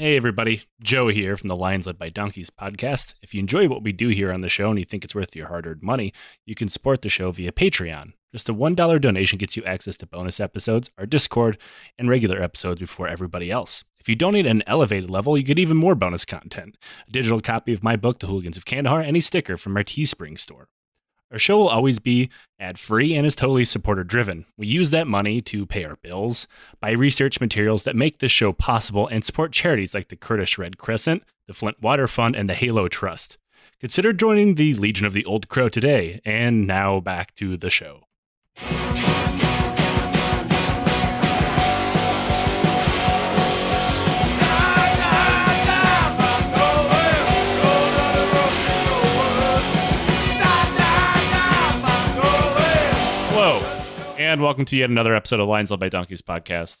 Hey, everybody. Joe here from the Lions Led by Donkeys podcast. If you enjoy what we do here on the show and you think it's worth your hard earned money, you can support the show via Patreon. Just a $1 donation gets you access to bonus episodes, our Discord, and regular episodes before everybody else. If you donate at an elevated level, you get even more bonus content a digital copy of my book, The Hooligans of Kandahar, and a sticker from our Teespring store. Our show will always be ad free and is totally supporter driven. We use that money to pay our bills, buy research materials that make this show possible, and support charities like the Kurdish Red Crescent, the Flint Water Fund, and the Halo Trust. Consider joining the Legion of the Old Crow today. And now back to the show. And welcome to yet another episode of Lions Led by Donkeys podcast.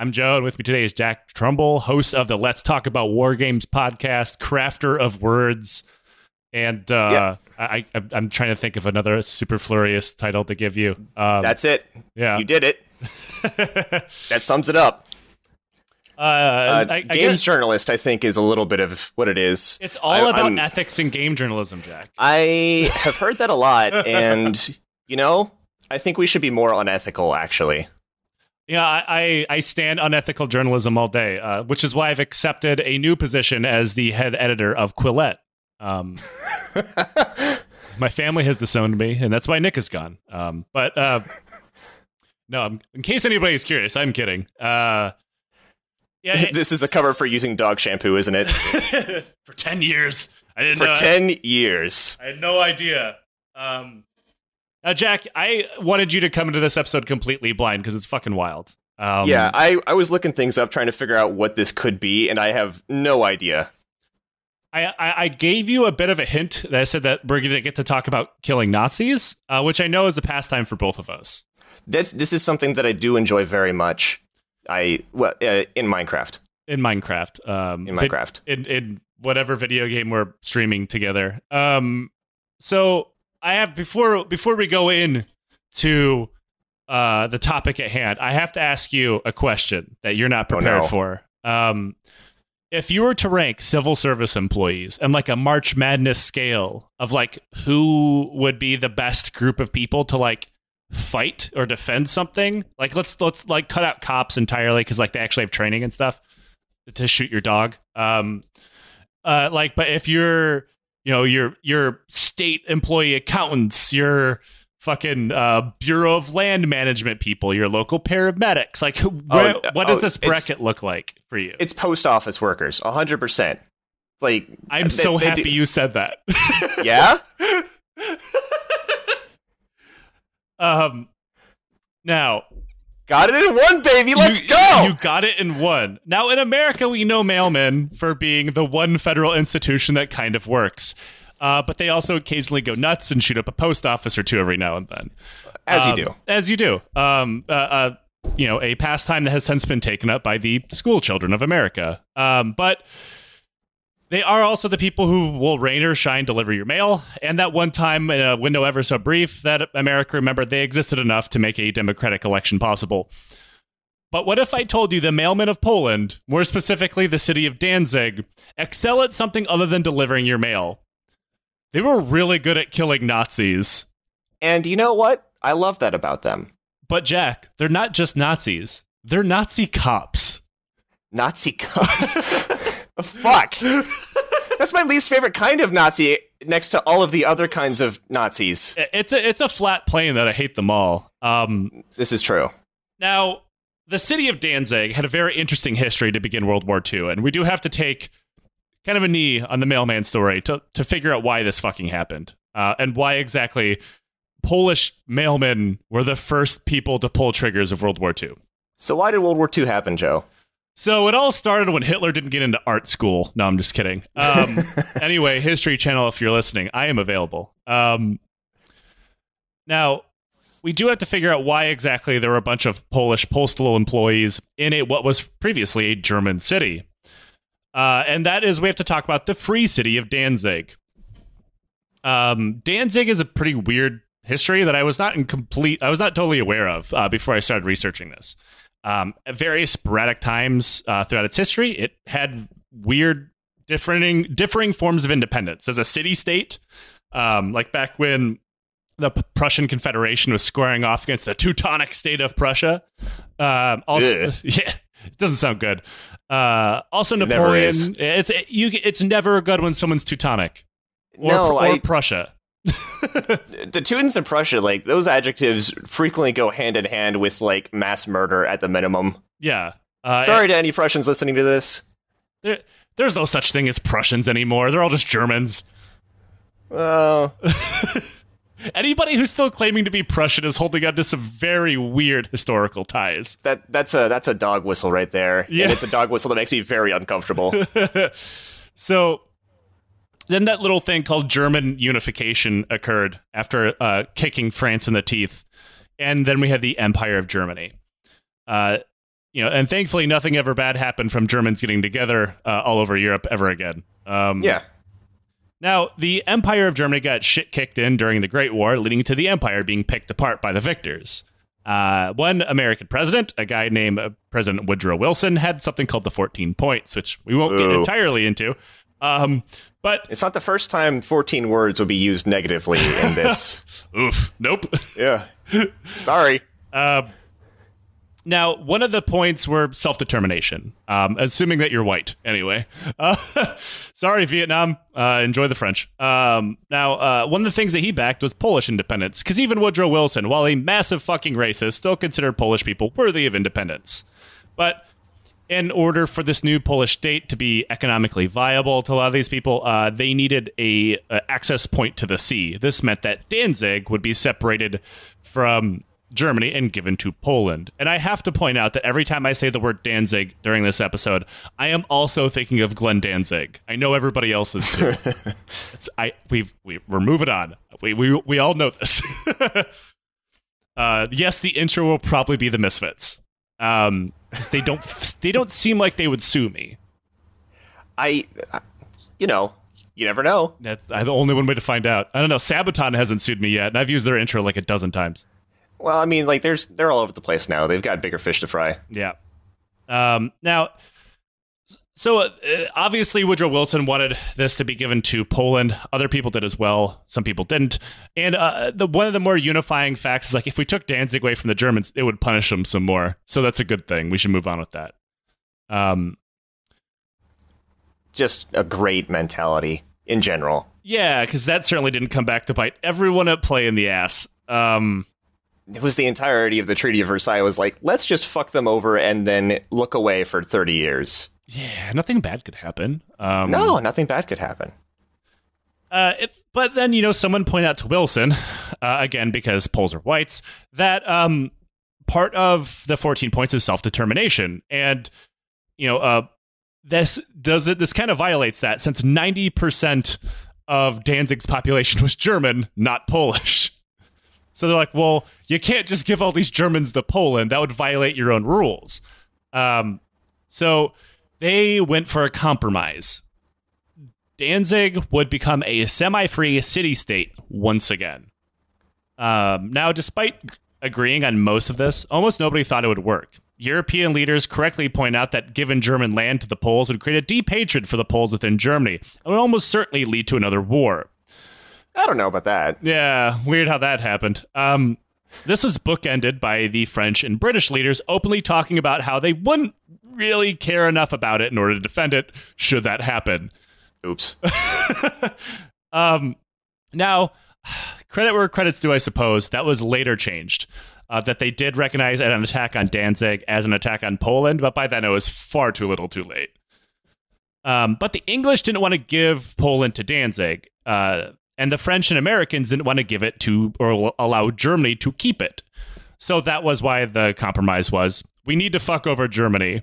I'm Joe, and with me today is Jack Trumbull, host of the Let's Talk About War Games podcast, crafter of words. And uh, I, I, I'm trying to think of another superfluous title to give you. Um, That's it. yeah. You did it. That sums it up. uh, Uh, I, I games guess journalist, I think, is a little bit of what it is. it's all I- about I'm- ethics in game journalism, Jack. I have heard that a lot, and you know, I think we should be more unethical. Actually, Yeah, I, I, I stand unethical journalism all day, uh, which is why I've accepted a new position as the head editor of Quillette. Um, my family has disowned me, and that's why Nick is gone. Um, but uh, no, I'm, in case anybody's curious, I'm kidding. Uh, yeah, it- this is a cover for using dog shampoo, isn't it? for ten years, I didn't For ten years. I had no idea. Um, now, Jack, I wanted you to come into this episode completely blind because it's fucking wild. Um, yeah, I, I was looking things up, trying to figure out what this could be, and I have no idea. I, I, I gave you a bit of a hint that I said that we're going to get to talk about killing Nazis, uh, which I know is a pastime for both of us. This this is something that I do enjoy very much. I well uh, in Minecraft. in Minecraft. Um, In Minecraft. in, in whatever video game we're streaming together. Um, so I have before before we go in to uh, the topic at hand, I have to ask you a question that you're not Oh, prepared no. for. Um, if you were to rank civil service employees and like a March Madness scale of like who would be the best group of people to like fight or defend something, like let's let's like cut out cops entirely because like they actually have training and stuff to shoot your dog. Um, uh, like, but if you're, you know, your your state employee accountants, your fucking uh, Bureau of Land Management people, your local paramedics, like, where, uh, what does oh, this bracket look like for you? It's post office workers, hundred percent. Like I'm they- so they happy do- you said that. Yeah. um, now Got it in one, baby. Let's you, go. You got it in one. Now, in America, we know mailmen for being the one federal institution that kind of works. Uh, but they also occasionally go nuts and shoot up a post office or two every now and then. As Um, you do. As you do. Um, uh, uh, you know, a pastime that has since been taken up by the school children of America. Um, but they are also the people who will rain or shine deliver your mail. And that one time in a window ever so brief that America remembered they existed enough to make a democratic election possible. But what if I told you the mailmen of Poland, more specifically the city of Danzig, excel at something other than delivering your mail? They were really good at killing Nazis. And you know what? I love that about them. But Jack, they're not just Nazis. They're Nazi cops. Nazi cops. Fuck. That's my least favorite kind of Nazi next to all of the other kinds of Nazis. It's a it's a flat plane that I hate them all. Um, This is true. now, the city of Danzig had a very interesting history to begin World War II, and we do have to take kind of a knee on the mailman story to to figure out why this fucking happened uh, and why exactly Polish mailmen were the first people to pull triggers of World War II. So why did World War II happen, Joe? So it all started when Hitler didn't get into art school. No, I'm just kidding. Um, anyway, History Channel, if you're listening, I am available. Um, now, we do have to figure out why exactly there were a bunch of Polish postal employees in a what was previously a German city. Uh, and that is we have to talk about the free city of Danzig. Um, Danzig is a pretty weird history that I was not in complete, I was not totally aware of uh, before I started researching this. Um, at various sporadic times uh, throughout its history, it had weird differing differing forms of independence as a city state. Um, like back when the Prussian Confederation was squaring off against the Teutonic state of Prussia. Um, also, Ugh. yeah, it doesn't sound good. Uh, also, never Napoleon. It's it, you. It's never good when someone's Teutonic or, no, or I, Prussia. The Teutons and Prussia, like those adjectives frequently go hand in hand with like mass murder at the minimum. Yeah. Uh, Sorry to any Prussians listening to this. there, there's no such thing as Prussians anymore. They're all just Germans. Well, Anybody who's still claiming to be Prussian is holding on to some very weird historical ties. that that's a that's a dog whistle right there. Yeah. And it's a dog whistle that makes me very uncomfortable. So then that little thing called German unification occurred after uh, kicking France in the teeth, and then we had the Empire of Germany. Uh, you know, and thankfully nothing ever bad happened from Germans getting together uh, all over Europe ever again. Um, yeah. Now, the Empire of Germany got shit kicked in during the Great War, leading to the empire being picked apart by the victors. Uh, one American president, a guy named uh, President Woodrow Wilson, had something called the 14 points, which we won't get entirely into. Um, but It's not the first time 14 words will be used negatively in this. oof, nope. yeah. Sorry. Uh, now, one of the points were self determination, um, assuming that you're white, anyway. Uh, sorry, Vietnam. Uh, enjoy the French. Um, now, uh, one of the things that he backed was Polish independence, because even Woodrow Wilson, while a massive fucking racist, still considered Polish people worthy of independence. But in order for this new Polish state to be economically viable to a lot of these people, uh, they needed a, a access point to the sea. This meant that Danzig would be separated from Germany and given to Poland. And I have to point out that every time I say the word Danzig during this episode, I am also thinking of Glenn Danzig. I know everybody else is too. it's, I we we we're moving on. We we we all know this. uh, yes, the intro will probably be the Misfits. Um, they don't they don't seem like they would sue me. I, you know, you never know. That's the only one way to find out. I don't know. Sabaton hasn't sued me yet, and I've used their intro like a dozen times. Well, I mean, like, there's they're all over the place now. They've got bigger fish to fry. Yeah. Um, now, so uh, obviously Woodrow Wilson wanted this to be given to Poland. Other people did as well. Some people didn't. And uh, the one of the more unifying facts is like if we took Danzig away from the Germans, it would punish them some more. So that's a good thing. We should move on with that. Um, Just a great mentality in general. yeah, because that certainly didn't come back to bite everyone at play in the ass. Um, It was the entirety of the Treaty of Versailles was like, let's just fuck them over and then look away for 30 years. Yeah, nothing bad could happen. Um, No, nothing bad could happen. Uh, but then you know, someone pointed out to Wilson, uh, again because Poles are whites, that um, part of the 14 points is self determination, and you know, uh, this does it. This kind of violates that since 90 percent of Danzig's population was German, not Polish. So they're like, well, you can't just give all these Germans to Poland. That would violate your own rules. Um, so they went for a compromise. Danzig would become a semi free city state once again. Um, now, despite agreeing on most of this, almost nobody thought it would work. European leaders correctly point out that giving German land to the Poles would create a deep hatred for the Poles within Germany and would almost certainly lead to another war. I don't know about that. Yeah, weird how that happened. Um, this was bookended by the French and British leaders openly talking about how they wouldn't really care enough about it in order to defend it should that happen. Oops. Um, now, credit where credit's due, I suppose. That was later changed. Uh, that they did recognize an attack on Danzig as an attack on Poland, but by then it was far too little too late. Um, but the English didn't want to give Poland to Danzig, uh, and the French and Americans didn't want to give it to or allow Germany to keep it. So that was why the compromise was we need to fuck over Germany.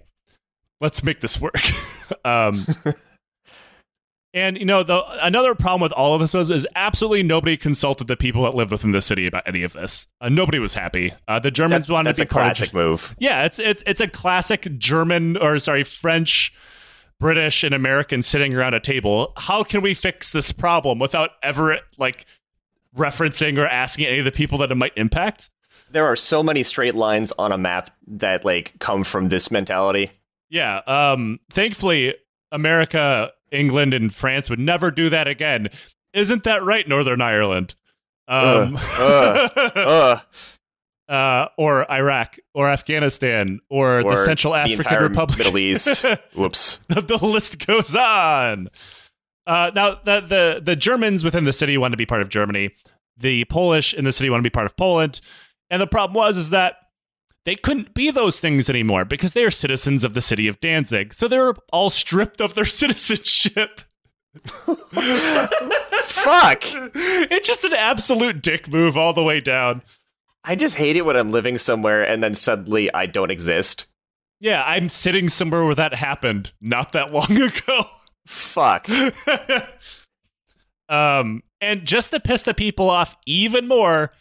Let's make this work. um, and you know, the another problem with all of this was is absolutely nobody consulted the people that lived within the city about any of this. Uh, nobody was happy. Uh, the Germans That- wanted that's to a be part classic move. yeah, it's it's it's a classic German or sorry French, British, and American sitting around a table. How can we fix this problem without ever like referencing or asking any of the people that it might impact? There are so many straight lines on a map that like come from this mentality. Yeah. Um. Thankfully, America, England, and France would never do that again. Isn't that right, Northern Ireland? Um, Uh, uh, uh, or Iraq, or Afghanistan, or, the Central African Republic, Middle East. Whoops. the, the list goes on. Uh, now, the, the the Germans within the city want to be part of Germany. The Polish in the city want to be part of Poland. And the problem was is that they couldn't be those things anymore because they are citizens of the city of Danzig. So they were all stripped of their citizenship. Fuck. It's just an absolute dick move all the way down. I just hate it when I'm living somewhere and then suddenly I don't exist. Yeah, I'm sitting somewhere where that happened not that long ago. Fuck. um, and just to piss the people off even more,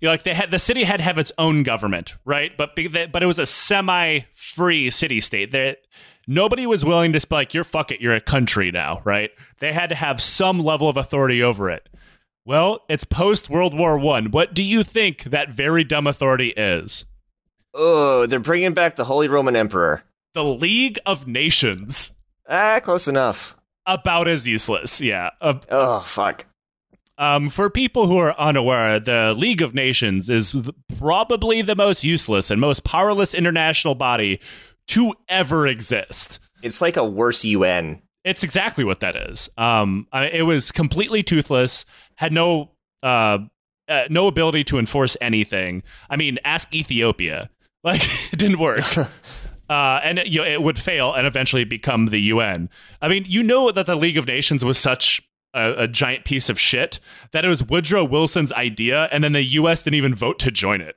you know, like they had the city had to have its own government, right? But be, but it was a semi-free city state. That nobody was willing to be like, "You're fuck it, you're a country now," right? They had to have some level of authority over it. Well, it's post World War One. What do you think that very dumb authority is? Oh, they're bringing back the Holy Roman Emperor. The League of Nations. Ah, close enough. About as useless, yeah. Uh, Oh, fuck. Um, for people who are unaware, the League of Nations is th- probably the most useless and most powerless international body to ever exist. It's like a worse UN. It's exactly what that is. Um, I, it was completely toothless, had no uh, uh, no ability to enforce anything. I mean, ask Ethiopia. Like, it didn't work. Uh, and it, you know, it would fail and eventually become the UN. I mean, you know that the League of Nations was such a, a giant piece of shit that it was Woodrow Wilson's idea, and then the U.S. didn't even vote to join it.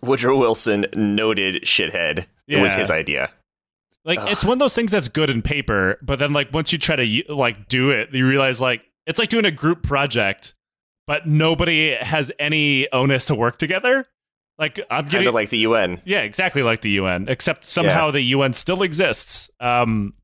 Woodrow Wilson, noted shithead. It was his idea. Like, it's one of those things that's good in paper, but then like once you try to like do it, you realize like it's like doing a group project, but nobody has any onus to work together. Like I'm Kind getting of like the UN. yeah, exactly like the UN, except somehow the UN still exists. Um,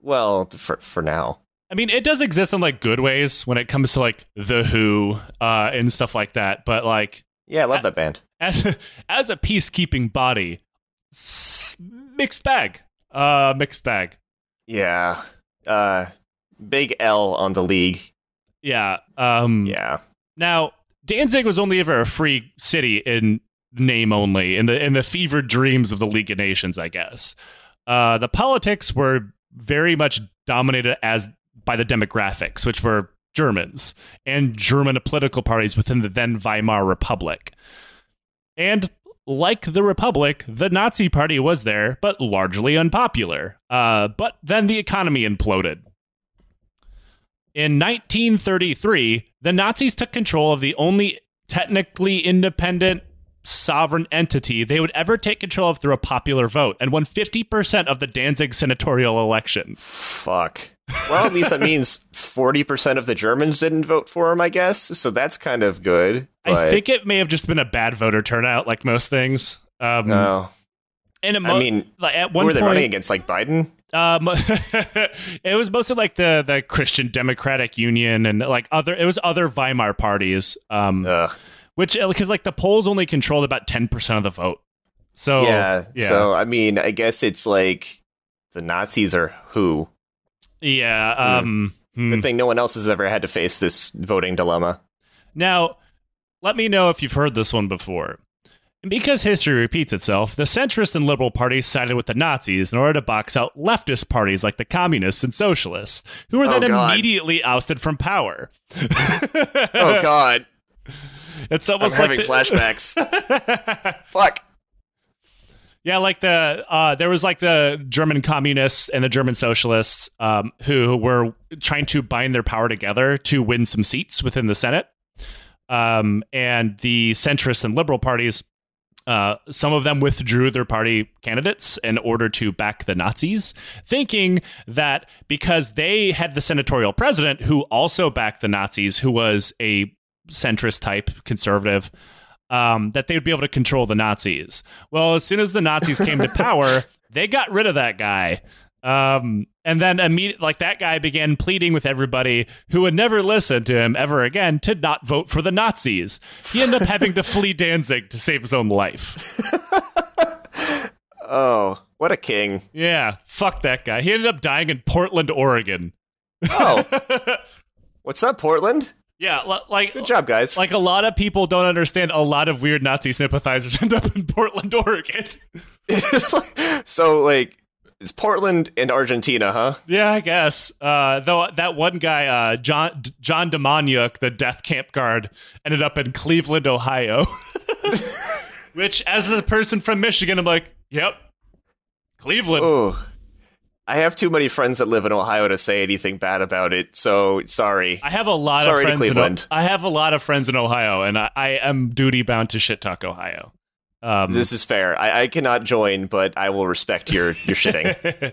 Well, for for now. I mean, it does exist in like good ways when it comes to like the Who uh, and stuff like that. But like Yeah, I love that band. as as a peacekeeping body, s- mixed bag. Uh, mixed bag. Yeah. Uh big L on the league. Yeah. Um, Yeah. Now Danzig was only ever a free city in name only, in the in the fevered dreams of the League of Nations, I guess. Uh, the politics were very much dominated as by the demographics, which were Germans and German political parties within the then Weimar Republic. And like the Republic, the Nazi Party was there, but largely unpopular. Uh, but then the economy imploded. In 1933, the Nazis took control of the only technically independent sovereign entity they would ever take control of through a popular vote and won 50% of the Danzig senatorial election. Fuck. Well, at least that means 40% of the Germans didn't vote for him, I guess. So that's kind of good. I think it may have just been a bad voter turnout, like most things. Um, No. and I mean, like at one were they point, running against? Like Biden? Um, it was mostly like the the Christian Democratic Union and like other. It was other Weimar parties. Um, Ugh. which because like the polls only controlled about ten percent of the vote. So yeah. Yeah. So, I mean, I guess it's like the Nazis are who? yeah. Um, hmm. Good thing no one else has ever had to face this voting dilemma. Now, let me know if you've heard this one before. And because history repeats itself, the centrist and liberal parties sided with the Nazis in order to box out leftist parties like the communists and socialists, who were Oh, then God. immediately ousted from power. Oh, God. It's I'm almost having like the- flashbacks. Fuck. Yeah, like the uh, there was like the German communists and the German socialists um, who were trying to bind their power together to win some seats within the Senate, um, and the centrist and liberal parties. Uh, some of them withdrew their party candidates in order to back the Nazis, thinking that because they had the senatorial president who also backed the Nazis, who was a centrist type conservative, um, that they would be able to control the Nazis. Well, as soon as the Nazis came to power, they got rid of that guy. Um, and then immediately, like that guy began pleading with everybody who would never listen to him ever again to not vote for the Nazis. He ended up having to flee Danzig to save his own life. Oh, What a king. Yeah, fuck that guy. He ended up dying in Portland, Oregon. Oh, what's up, Portland? Yeah, like Good job, guys. like a lot of people don't understand. A lot of weird Nazi sympathizers end up in Portland, Oregon. so, like, it's Portland and Argentina, huh? Yeah, I guess. Uh, though that one guy, uh, John John Demjanjuk, the death camp guard, ended up in Cleveland, Ohio. Which, as a person from Michigan, I'm like, yep, Cleveland. Oh, I have too many friends that live in Ohio to say anything bad about it. So sorry. I have a lot Sorry of friends. In, Cleveland. O- I have a lot of friends in Ohio, and I, I am duty bound to shit talk Ohio. Um, This is fair. I, I cannot join, but I will respect your your shitting.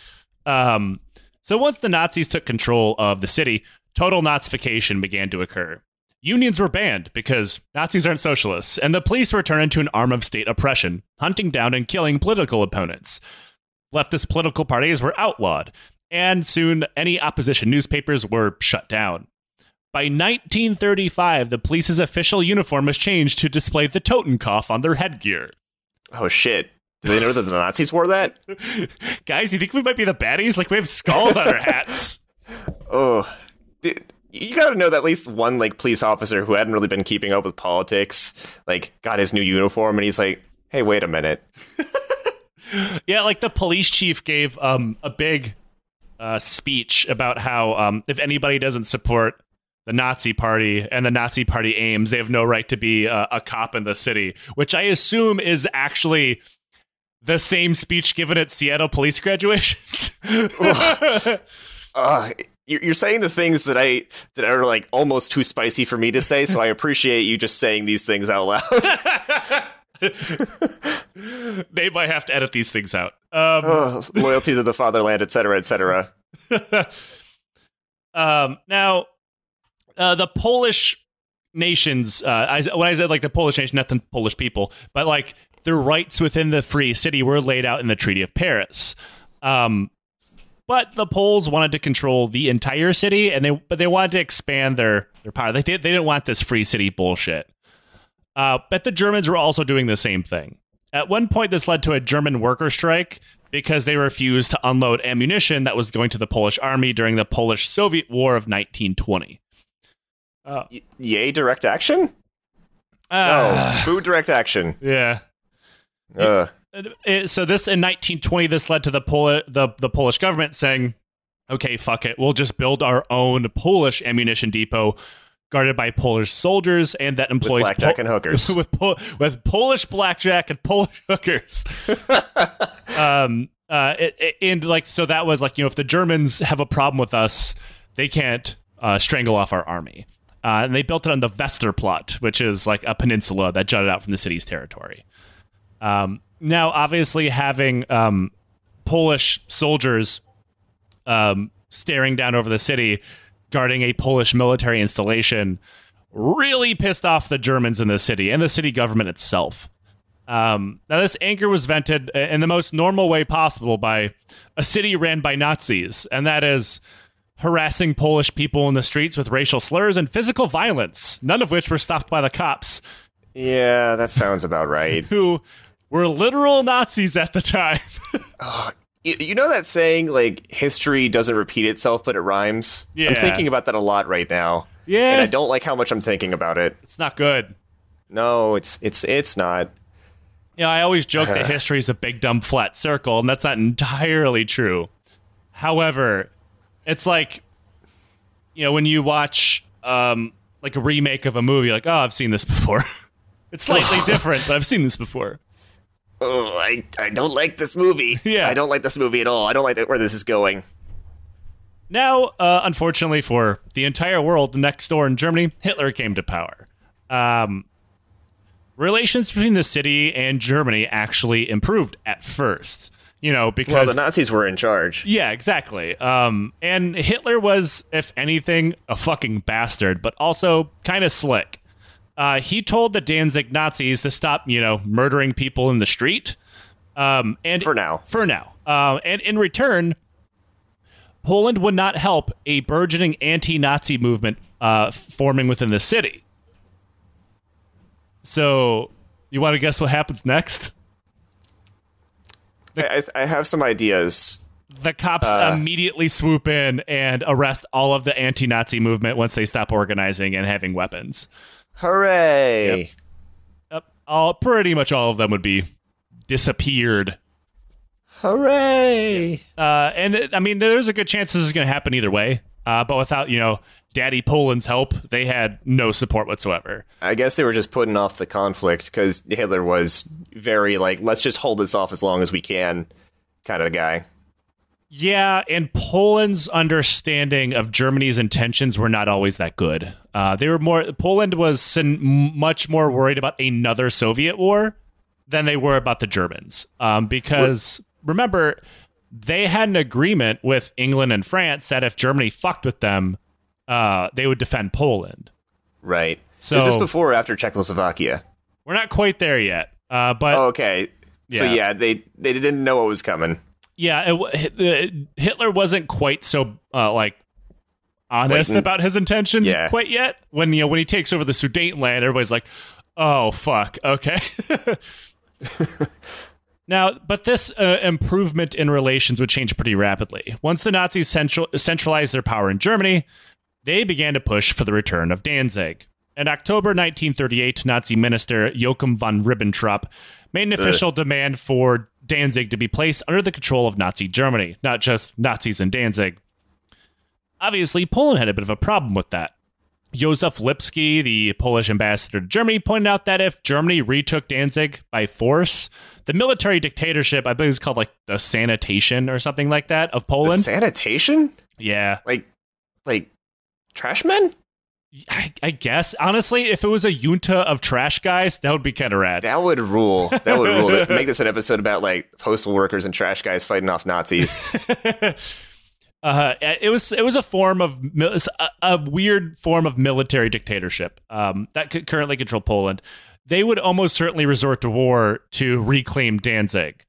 um, so once the Nazis took control of the city, total Nazification began to occur. Unions were banned because Nazis aren't socialists, and the police were turned into an arm of state oppression, hunting down and killing political opponents. Leftist political parties were outlawed, and soon any opposition newspapers were shut down. By 1935, the police's official uniform was changed to display the Totenkopf on their headgear. oh shit! Do they know that the Nazis wore that? Guys, you think we might be the baddies? Like we have skulls on our hats. Oh, you got to know that at least one like police officer who hadn't really been keeping up with politics, like got his new uniform, and he's like, "Hey, wait a minute." Yeah, like the police chief gave um a big uh, speech about how um if anybody doesn't support the Nazi party and the Nazi party aims, they have no right to be uh, a cop in the city, which I assume is actually the same speech given at Seattle police graduations. Uh, you're, you're saying the things that I that are like almost too spicy for me to say, so I appreciate you just saying these things out loud. they might have to edit these things out. Um, oh, loyalty to the fatherland, etc., etc. um, now, uh, the Polish nations, uh, I, when I said like the Polish nation, not the Polish people, but like their rights within the free city were laid out in the Treaty of Paris. Um, but the Poles wanted to control the entire city, and they but they wanted to expand their their power. They they didn't want this free city bullshit. Uh, but the Germans were also doing the same thing. At one point, this led to a German worker strike because they refused to unload ammunition that was going to the Polish army during the Polish Soviet War of 1920. Uh, Y- yay, direct action? No, ah, boo, direct action. yeah. Uh, so this in 1920, this led to the Pol- the the Polish government saying, "Okay, fuck it, we'll just build our own Polish ammunition depot." Guarded by Polish soldiers, and that With employs blackjack Pol- and hookers. with Pol- with Polish blackjack and Polish hookers. um, uh, it, it- and like so that was like you know if the Germans have a problem with us, they can't uh, strangle off our army. Uh, and they built it on the Westerplatte, which is like a peninsula that jutted out from the city's territory. Um, now, obviously, having um, Polish soldiers um, staring down over the city, guarding a Polish military installation, really pissed off the Germans in the city and the city government itself. Um, now, this anger was vented in the most normal way possible by a city ran by Nazis, and that is harassing Polish people in the streets with racial slurs and physical violence, none of which were stopped by the cops, Yeah, that sounds about right. who were literal Nazis at the time. You, you know that saying, like, history doesn't repeat itself, but it rhymes? Yeah. I'm thinking about that a lot right now. yeah, And I don't like how much I'm thinking about it. it's not good. No, it's it's it's not. Yeah, I always joke that history is a big dumb flat circle, and that's not entirely true. However, it's like you know when you watch um, like a remake of a movie, like oh, I've seen this before. it's slightly different, but I've seen this before. Oh, I, I don't like this movie. Yeah. I don't like this movie at all. I don't like where this is going. Now, uh, unfortunately for the entire world, the next door in Germany, Hitler came to power. Um, relations between the city and Germany actually improved at first. You know, because Well, the Nazis were in charge. Yeah, exactly. Um, and Hitler was, if anything, a fucking bastard, but also kind of slick. Uh, he told the Danzig Nazis to stop, you know, murdering people in the street. Um, and For now. for now, uh, and in return, Poland would not help a burgeoning anti-Nazi movement uh, forming within the city. So, you want to guess what happens next? I, I have some ideas. The cops Uh. immediately swoop in and arrest all of the anti-Nazi movement once they stop organizing and having weapons. Hooray! Yep. All pretty much all of them would be disappeared. Hooray! Uh, and it- I mean, there's a good chance this is going to happen either way. Uh, but without you know, Daddy Poland's help, they had no support whatsoever. I guess they were just putting off the conflict because Hitler was very like, let's just hold this off as long as we can, kind of guy. Yeah, and Poland's understanding of Germany's intentions were not always that good. Uh, they were more Poland was much more worried about another Soviet war than they were about the Germans. Um, because remember, they had an agreement with England and France that if Germany fucked with them, uh, they would defend Poland. Right. So- Is this before or after Czechoslovakia? We're not quite there yet, uh, but Oh, okay. So Yeah. yeah, they they didn't know what was coming. yeah, it, uh, Hitler wasn't quite so uh, like honest about his intentions Yeah. quite yet. When you know when he takes over the Sudetenland, everybody's like, "Oh fuck, okay." now, but this uh, improvement in relations would change pretty rapidly. Once the Nazis central- centralized their power in Germany, they began to push for the return of Danzig. In October 1938, Nazi minister Joachim von Ribbentrop made an official demand for Danzig to be placed under the control of Nazi Germany, not just Nazis in Danzig. Obviously, Poland had a bit of a problem with that. Josef Lipski, the Polish ambassador to Germany, pointed out that if Germany retook Danzig by force, the military dictatorship, I believe it's called like the sanitation or something like that of The Poland. sanitation? yeah, Like like trash men? I, I guess honestly, if it was a junta of trash guys, that would be kind of rad. That would rule. That would rule. Make this an episode about like postal workers and trash guys fighting off Nazis. uh, it was it was a form of a, a weird form of military dictatorship um, that could currently control Poland. They would almost certainly resort to war to reclaim Danzig.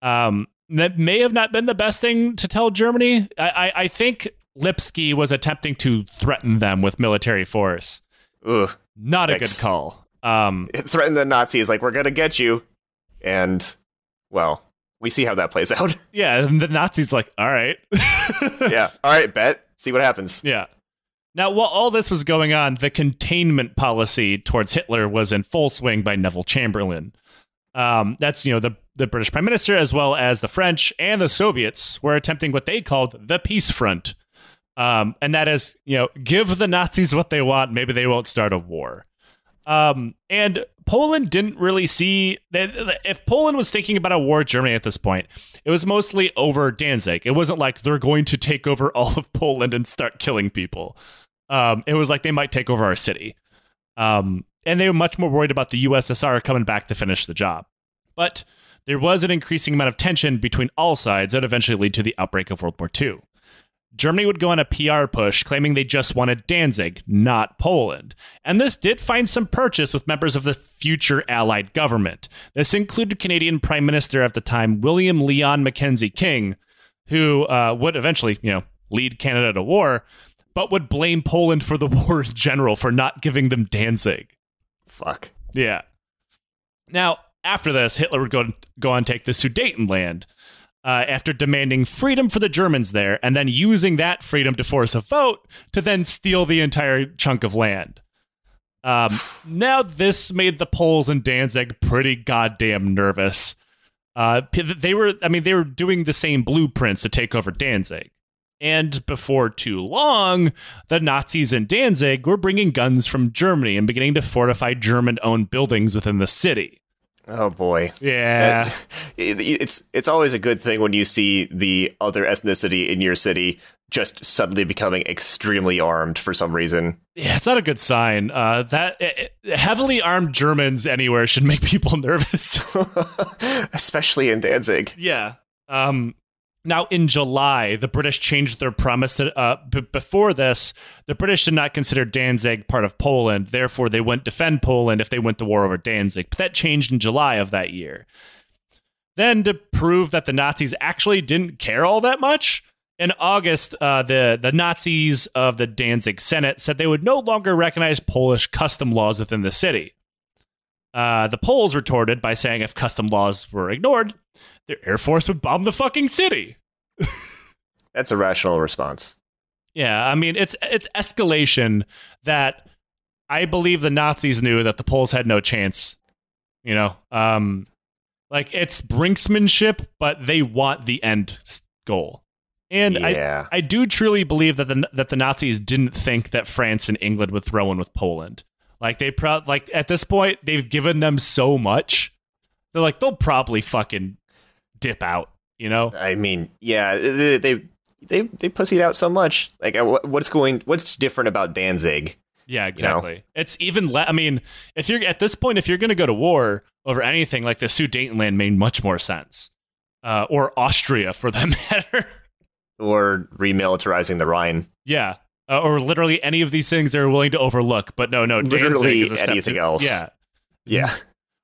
Um, that may have not been the best thing to tell Germany. I, I, I think Lipski was attempting to threaten them with military force. Ugh. Not a good call. Um, It threatened the Nazis like we're gonna get you, and well, we see how that plays out. yeah, and the Nazis like, all right. yeah. All right, bet. See what happens. Yeah. Now, while all this was going on, the containment policy towards Hitler was in full swing by Neville Chamberlain. Um, that's you know the the British Prime Minister as well as the French and the Soviets were attempting what they called the peace front, um, and that is you know give the Nazis what they want, maybe they won't start a war. Um, and Poland didn't really see that if Poland was thinking about a war with Germany at this point, it was mostly over Danzig. It wasn't like they're going to take over all of Poland and start killing people. Um, it was like they might take over our city. Um, and they were much more worried about the USSR coming back to finish the job. But there was an increasing amount of tension between all sides that eventually led to the outbreak of World War II. Germany would go on a PR push claiming they just wanted Danzig, not Poland. And this did find some purchase with members of the future Allied government. This included Canadian Prime Minister at the time, William Leon Mackenzie King, who uh, would eventually, you know, lead Canada to war, but would blame Poland for the war in general for not giving them Danzig. Fuck. Yeah. Now, after this, Hitler would go, go on take the Sudetenland uh, after demanding freedom for the Germans there and then using that freedom to force a vote to then steal the entire chunk of land. Um, now, this made the Poles and Danzig pretty goddamn nervous. Uh, they were, I mean, they were doing the same blueprints to take over Danzig. And before too long, the Nazis in Danzig were bringing guns from Germany and beginning to fortify German owned buildings within the city. Oh boy. Yeah. It- it's it's always a good thing when you see the other ethnicity in your city just suddenly becoming extremely armed for some reason. Yeah, it's not a good sign. Uh, that eh, eh, heavily armed Germans anywhere should make people nervous. Especially in Danzig. yeah. Um, now, in July, the British changed their promise that uh, before this, the British did not consider Danzig part of Poland. Therefore, they wouldn't defend Poland if they went to war over Danzig. But that changed in July of that year. Then, to prove that the Nazis actually didn't care all that much, in August, uh, the the Nazis of the Danzig Senate said they would no longer recognize Polish custom laws within the city. Uh, the Poles retorted by saying if custom laws were ignored, their air force would bomb the fucking city. That's a rational response. Yeah, I mean it's it's escalation that I believe the Nazis knew that the Poles had no chance. You know, um, like it's brinksmanship, but they want the end goal. And yeah. I I do truly believe that the that the Nazis didn't think that France and England would throw in with Poland. Like they pro like at this point they've given them so much. They're like they'll probably fucking dip out. You know. I mean, yeah, they they they, they pussied out so much. Like, uh, what's going? What's different about Danzig? Yeah, exactly. You know? It's even. Le- I mean, if you're at this point, if you're going to go to war over anything, like the Sudetenland made much more sense, uh, or Austria for that matter, or remilitarizing the Rhine. Yeah, uh, or literally any of these things they're willing to overlook. But no, no, literally anything to, else. Yeah, yeah.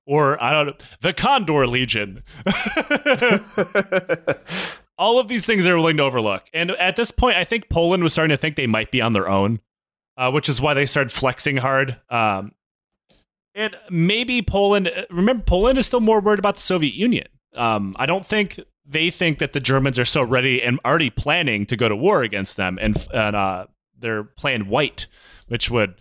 Or I don't know, the Condor Legion. All of these things they're willing to overlook. And at this point, I think Poland was starting to think they might be on their own uh, which is why they started flexing hard. Um, and maybe Poland. Uh, remember, Poland is still more worried about the Soviet Union. Um, I don't think they think that the Germans are so ready and already planning to go to war against them, and and uh, their plan White, which would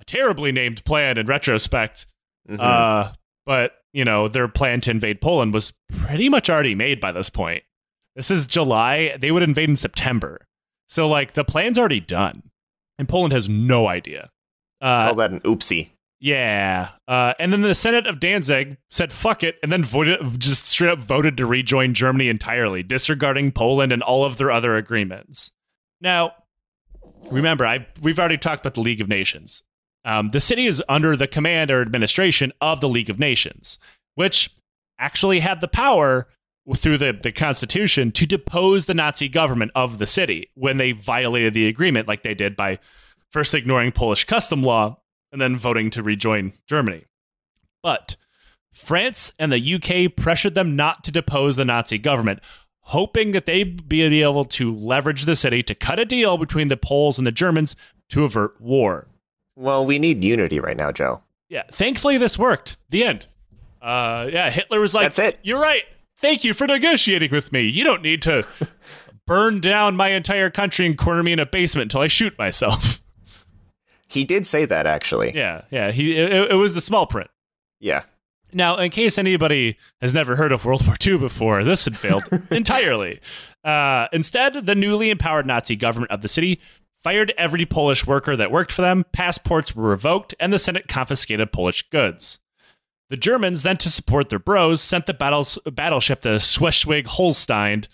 a terribly named plan in retrospect. Mm-hmm. Uh, but you know, their plan to invade Poland was pretty much already made by this point. This is July; they would invade in September. So, like, the plan's already done and Poland has no idea. Uh, Call that an oopsie. Yeah. Uh, and then the Senate of Danzig said fuck it and then voted just straight up voted to rejoin Germany entirely, disregarding Poland and all of their other agreements. Now, remember, I we've already talked about the League of Nations. Um, the city is under the command or administration of the League of Nations, which actually had the power through the, the Constitution to depose the Nazi government of the city when they violated the agreement, like they did by first ignoring Polish custom law and then voting to rejoin Germany. But France and the UK pressured them not to depose the Nazi government, hoping that they'd be able to leverage the city to cut a deal between the Poles and the Germans to avert war. Well, we need unity right now, Joe. Yeah, thankfully this worked. The end. Uh, yeah, Hitler was like, "That's it. You're right. Thank you for negotiating with me. You don't need to burn down my entire country and corner me in a basement until I shoot myself. He did say that actually. Yeah, yeah. He it, it was the small print. Yeah. Now, in case anybody has never heard of World War II before, this had failed entirely. Uh, instead, the newly empowered Nazi government of the city fired every Polish worker that worked for them, passports were revoked, and the Senate confiscated Polish goods. The Germans, then to support their bros, sent the battles, battleship the Schleswig Holstein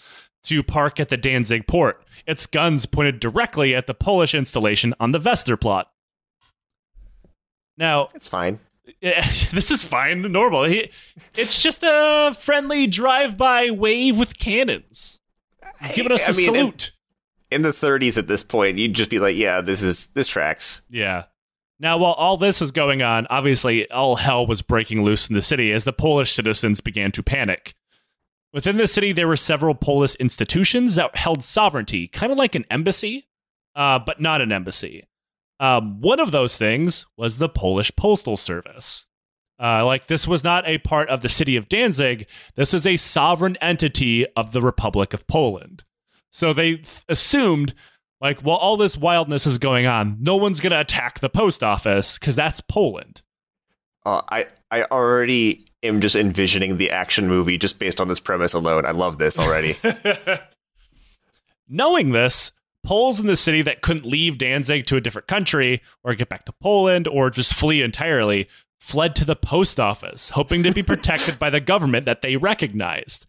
to park at the Danzig port, its guns pointed directly at the Polish installation on the Westerplatte. Now, it's fine. this is fine, normal. It's just a friendly drive-by wave with cannons, giving us I a mean, salute. In, the 30s, at this point, you'd just be like, "Yeah, this is this tracks." Yeah. Now, while all this was going on, obviously all hell was breaking loose in the city as the Polish citizens began to panic. Within the city, there were several Polish institutions that held sovereignty, kind of like an embassy, uh, but not an embassy. Um, one of those things was the Polish Postal Service. Uh, like, this was not a part of the city of Danzig, this was a sovereign entity of the Republic of Poland. So they assumed like, while all this wildness is going on, no one's going to attack the post office because that's Poland. Uh, I I already am just envisioning the action movie just based on this premise alone. I love this already. Knowing this, Poles in the city that couldn't leave Danzig to a different country or get back to Poland or just flee entirely fled to the post office, hoping to be protected by the government that they recognized.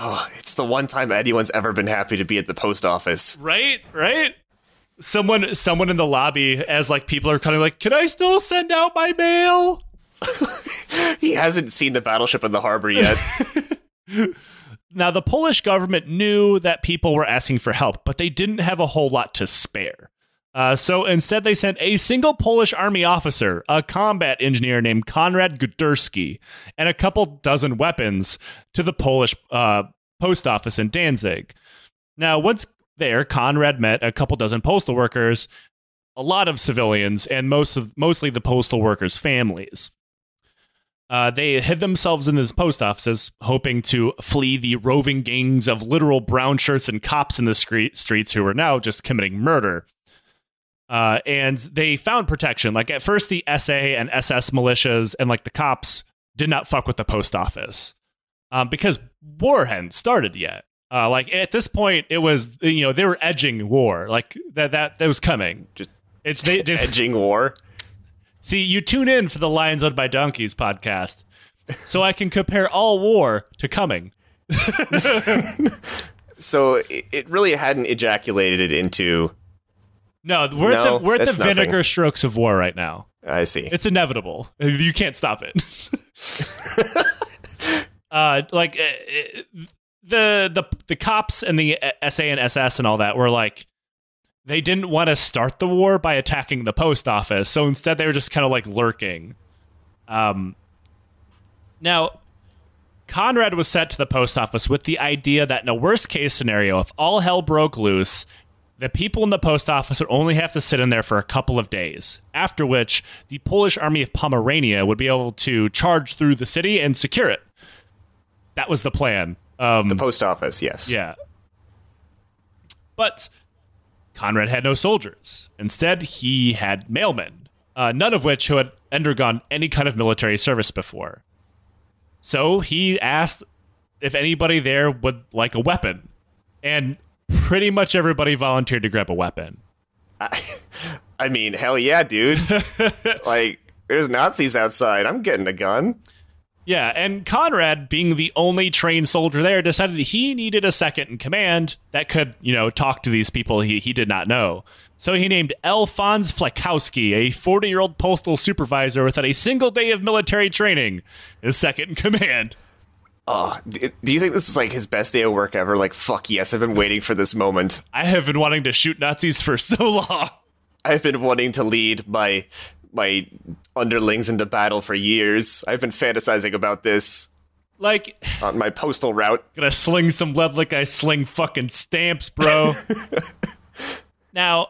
Oh, it's the one time anyone's ever been happy to be at the post office. Right, right. Someone, someone in the lobby, as like people are kind of like, "Can I still send out my mail?" he hasn't seen the battleship in the harbor yet. now, the Polish government knew that people were asking for help, but they didn't have a whole lot to spare. Uh, so instead, they sent a single Polish army officer, a combat engineer named Konrad Guderski, and a couple dozen weapons to the Polish uh, post office in Danzig. Now, once there, Konrad met a couple dozen postal workers, a lot of civilians, and most of mostly the postal workers' families. Uh, they hid themselves in his post offices, hoping to flee the roving gangs of literal brown shirts and cops in the street, streets who were now just committing murder. Uh, and they found protection. Like at first, the SA and SS militias and like the cops did not fuck with the post office um, because war hadn't started yet. Uh, like at this point, it was you know they were edging war, like that that that was coming. Just It's they, they edging war. see you tune in for the Lions Led by Donkeys podcast, so I can compare all war to coming. So it, it really hadn't ejaculated into. No, we're No, at the we're at the vinegar nothing. strokes of war right now. I see. It's inevitable. You can't stop it. uh, like uh, uh, the the the cops and the uh, SA and SS and all that were like they didn't want to start the war by attacking the post office, so instead they were just kind of like lurking. Um, now, Conrad was sent to the post office with the idea that in a worst case scenario, if all hell broke loose, the people in the post office would only have to sit in there for a couple of days, after which the Polish army of Pomerania would be able to charge through the city and secure it. That was the plan. Um, the post office, yes. yeah. But Conrad had no soldiers. Instead, he had mailmen, uh, none of which who had undergone any kind of military service before. So he asked if anybody there would like a weapon. And pretty much everybody volunteered to grab a weapon. I mean, hell yeah, dude. like, there's Nazis outside. I'm getting a gun. Yeah, and Conrad, being the only trained soldier there, decided he needed a second in command that could, you know, talk to these people he, he did not know. So he named Alphonse Flekowski, a 40 year old postal supervisor without a single day of military training, his second in command. Oh, do you think this was like his best day of work ever? Like, fuck yes, I've been waiting for this moment. I have been wanting to shoot Nazis for so long. I've been wanting to lead my my underlings into battle for years. I've been fantasizing about this Like, on my postal route. gonna sling some lead like I sling fucking stamps, bro. now,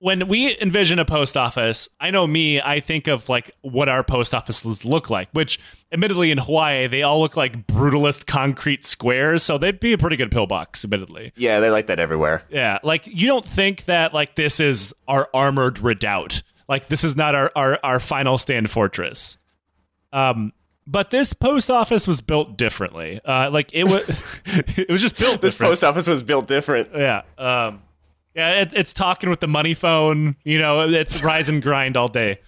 when we envision a post office, I know me, I think of like what our post offices look like, which admittedly in Hawaii, they all look like brutalist concrete squares, so they'd be a pretty good pillbox, admittedly. Yeah, they like that everywhere. Yeah, like you don't think that like this is our armored redoubt. Like this is not our our, our final stand fortress. Um but this post office was built differently. Uh like it was it was just built This different. post office was built different. Yeah. Um yeah, it, it's talking with the money phone, you know, it's rise and grind all day.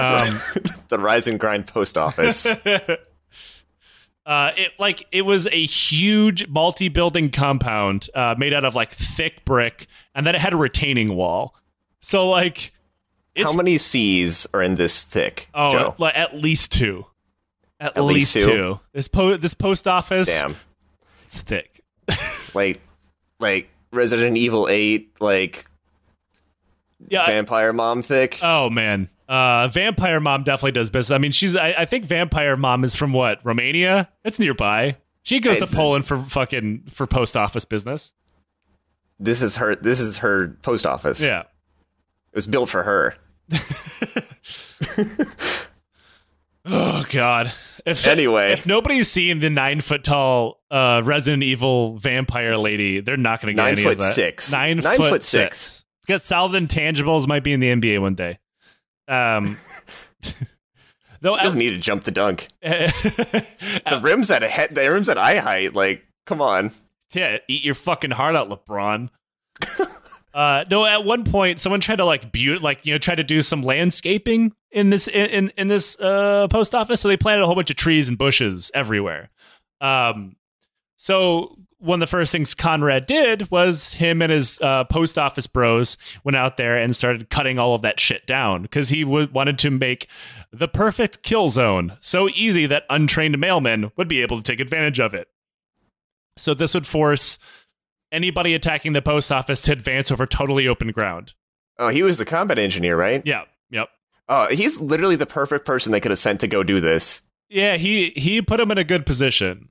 Um the rise and grind post office. uh it like it was a huge multi-building compound uh made out of like thick brick and then it had a retaining wall. So like it's How many C's are in this thick, Oh, Joe? like, at least two. At, At least, least two? two. This po- this post office, Damn. it's thick. Like, like Resident Evil 8, like Yeah. I- Vampire Mom thick. oh man, uh, Vampire Mom definitely does business. I mean, she's. I, I think Vampire Mom is from what Romania. It's nearby. She goes It's- to Poland for fucking for post office business. this is her. This is her post office. Yeah. It was built for her. Oh god. If Anyway. if nobody's seen the nine foot tall uh, Resident Evil vampire lady, they're not going to get Nine any foot of that. six. Nine, Nine foot, foot six. six. Get solid intangibles. Might be in the NBA one day. Um. though She doesn't need to jump the dunk. The rims at a head. The rims at eye height. Like, come on. yeah, eat your fucking heart out, LeBron. uh, no, at one point, someone tried to like beaut, like you know, try to do some landscaping in this in in, this uh, post office. So they planted a whole bunch of trees and bushes everywhere. Um, so one of the first things Conrad did was him and his uh, post office bros went out there and started cutting all of that shit down because he w- wanted to make the perfect kill zone so easy that untrained mailmen would be able to take advantage of it. So this would force anybody attacking the post office to advance over totally open ground. Oh, he was the combat engineer, right? Yeah. Yep. Oh, he's literally the perfect person they could have sent to go do this. Yeah, he he put him in a good position.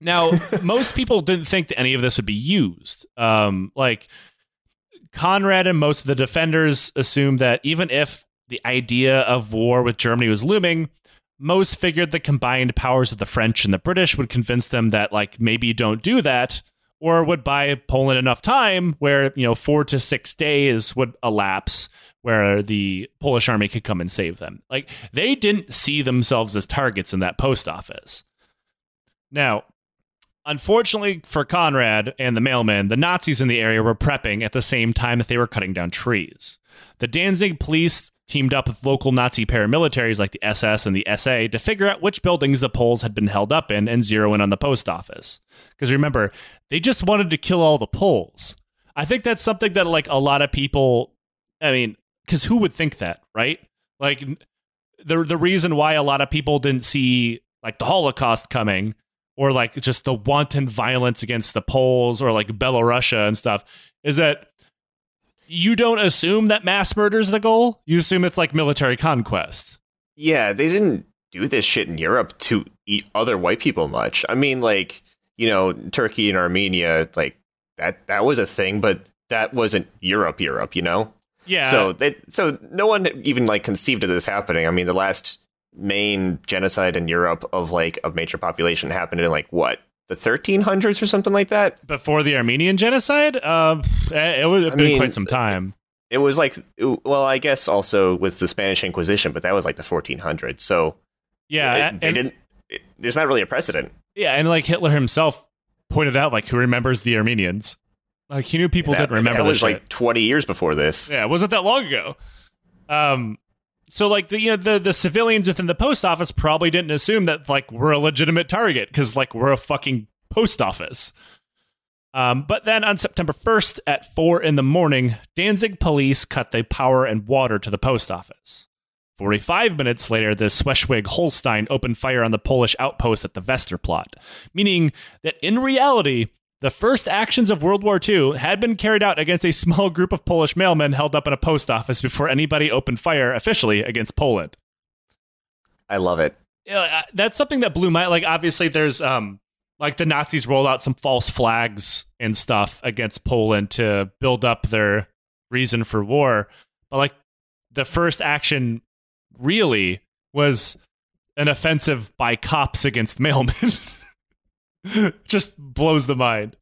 Now, most people didn't think that any of this would be used. Um, like Conrad and most of the defenders assumed that even if the idea of war with Germany was looming, most figured the combined powers of the French and the British would convince them that, like, maybe don't do that, or would buy Poland enough time where, you know, four to six days would elapse where the Polish army could come and save them. Like, they didn't see themselves as targets in that post office. Now, unfortunately for Conrad and the mailman, the Nazis in the area were prepping at the same time that they were cutting down trees. The Danzig police teamed up with local Nazi paramilitaries like the SS and the SA to figure out which buildings the Poles had been held up in and zero in on the post office. Because remember, they just wanted to kill all the Poles. I think that's something that like a lot of people I mean, because who would think that, right? Like the the reason why a lot of people didn't see like the Holocaust coming or like just the wanton violence against the Poles or like Belarusia and stuff is that you don't assume that mass murder is the goal. You assume it's like military conquest. Yeah, they didn't do this shit in Europe to eat other white people much. I mean, like you know, Turkey and Armenia, like that that was a thing, but that wasn't Europe. Europe, you know. Yeah. So they, so no one even like conceived of this happening. I mean, the last main genocide in Europe of like a major population happened in like what the 1300s or something like that before the Armenian genocide. Um, it would have been mean, quite some time. It was like, well, I guess also with the Spanish Inquisition, but that was like the 1400s. So yeah, it, they didn't. It, there's not really a precedent. Yeah, and like Hitler himself pointed out, like who remembers the Armenians? Like he knew people that, didn't remember. That was like shit. 20 years before this. Yeah, it wasn't that long ago. Um, so like the you know the the civilians within the post office probably didn't assume that like we're a legitimate target because like we're a fucking post office. Um, but then on September 1st at 4 in the morning, Danzig police cut the power and water to the post office. 45 minutes later, the Schleswig Holstein opened fire on the Polish outpost at the Westerplatte, meaning that in reality, the first actions of World War II had been carried out against a small group of Polish mailmen held up in a post office before anybody opened fire officially against Poland. I love it. Yeah, that's something that blew my like. Obviously, there's um like the Nazis rolled out some false flags and stuff against Poland to build up their reason for war, but like the first action really was an offensive by cops against mailmen. just blows the mind.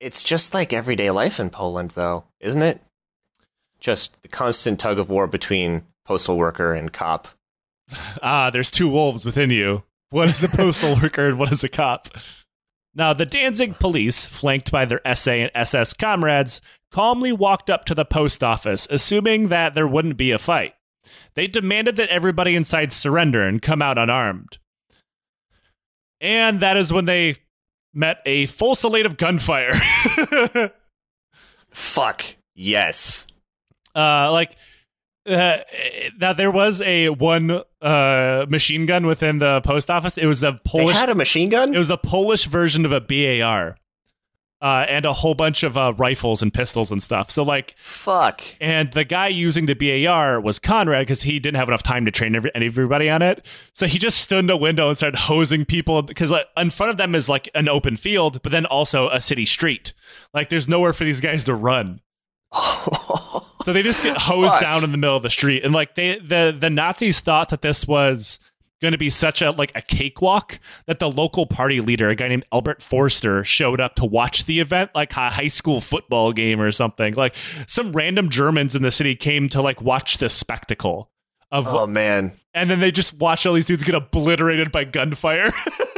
It's just like everyday life in Poland, though, isn't it? Just the constant tug of war between postal worker and cop. Ah, there's two wolves within you. One is a postal worker and one is a cop. Now, the Danzig police, flanked by their SA and SS comrades, calmly walked up to the post office, assuming that there wouldn't be a fight. They demanded that everybody inside surrender and come out unarmed. And that is when they met a full slate of gunfire. Fuck. Yes. Uh, like, uh, now there was a one uh machine gun within the post office. It was the Polish. They had a machine gun. It was the Polish version of a BAR uh, and a whole bunch of uh, rifles and pistols and stuff. So like, fuck. And the guy using the BAR was Conrad because he didn't have enough time to train every- everybody on it. So he just stood in a window and started hosing people because like, in front of them is like an open field, but then also a city street. Like, there's nowhere for these guys to run. so they just get hosed down in the middle of the street, and like they the the Nazis thought that this was going to be such a like a cakewalk that the local party leader, a guy named Albert Forster, showed up to watch the event like a high school football game or something. Like some random Germans in the city came to like watch the spectacle of Oh man. And then they just watch all these dudes get obliterated by gunfire.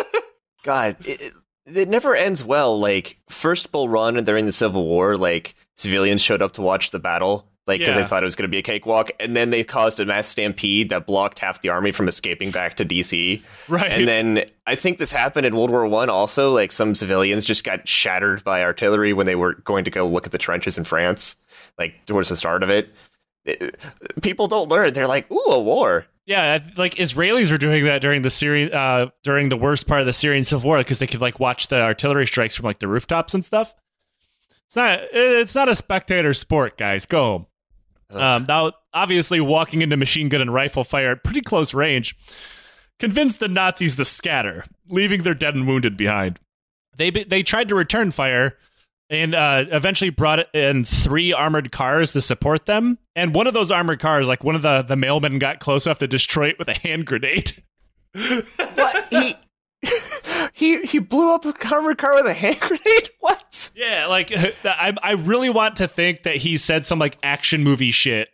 God, it, it never ends well. Like first Bull Run during the Civil War, like civilians showed up to watch the battle like because yeah. they thought it was going to be a cakewalk, and then they caused a mass stampede that blocked half the army from escaping back to DC. Right, and then I think this happened in World War One. Also, like some civilians just got shattered by artillery when they were going to go look at the trenches in France, like towards the start of it. it people don't learn; they're like, "Ooh, a war." Yeah, like Israelis were doing that during the Syrian, uh, during the worst part of the Syrian civil war because they could like watch the artillery strikes from like the rooftops and stuff. It's not. It's not a spectator sport, guys. Go home. Um, now, obviously, walking into machine gun and rifle fire at pretty close range convinced the Nazis to scatter, leaving their dead and wounded behind. They they tried to return fire and uh, eventually brought in three armored cars to support them. And one of those armored cars, like one of the the mailmen, got close enough to destroy it with a hand grenade. what he he he blew up a armored car with a hand grenade. What? Yeah, like I I really want to think that he said some like action movie shit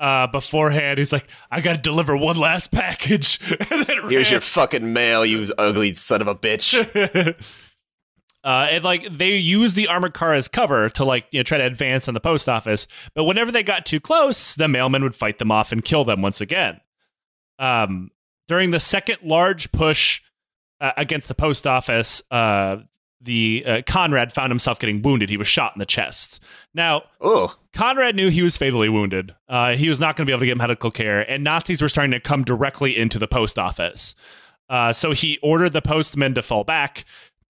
uh, beforehand. He's like, I got to deliver one last package. Here's ran. your fucking mail, you ugly son of a bitch. uh, and like they use the armored car as cover to like you know try to advance on the post office. But whenever they got too close, the mailman would fight them off and kill them once again. Um, during the second large push uh, against the post office, uh, the uh, Conrad found himself getting wounded. He was shot in the chest. Now, oh, Conrad knew he was fatally wounded. Uh, he was not going to be able to get medical care, and Nazis were starting to come directly into the post office. Uh, so he ordered the postman to fall back,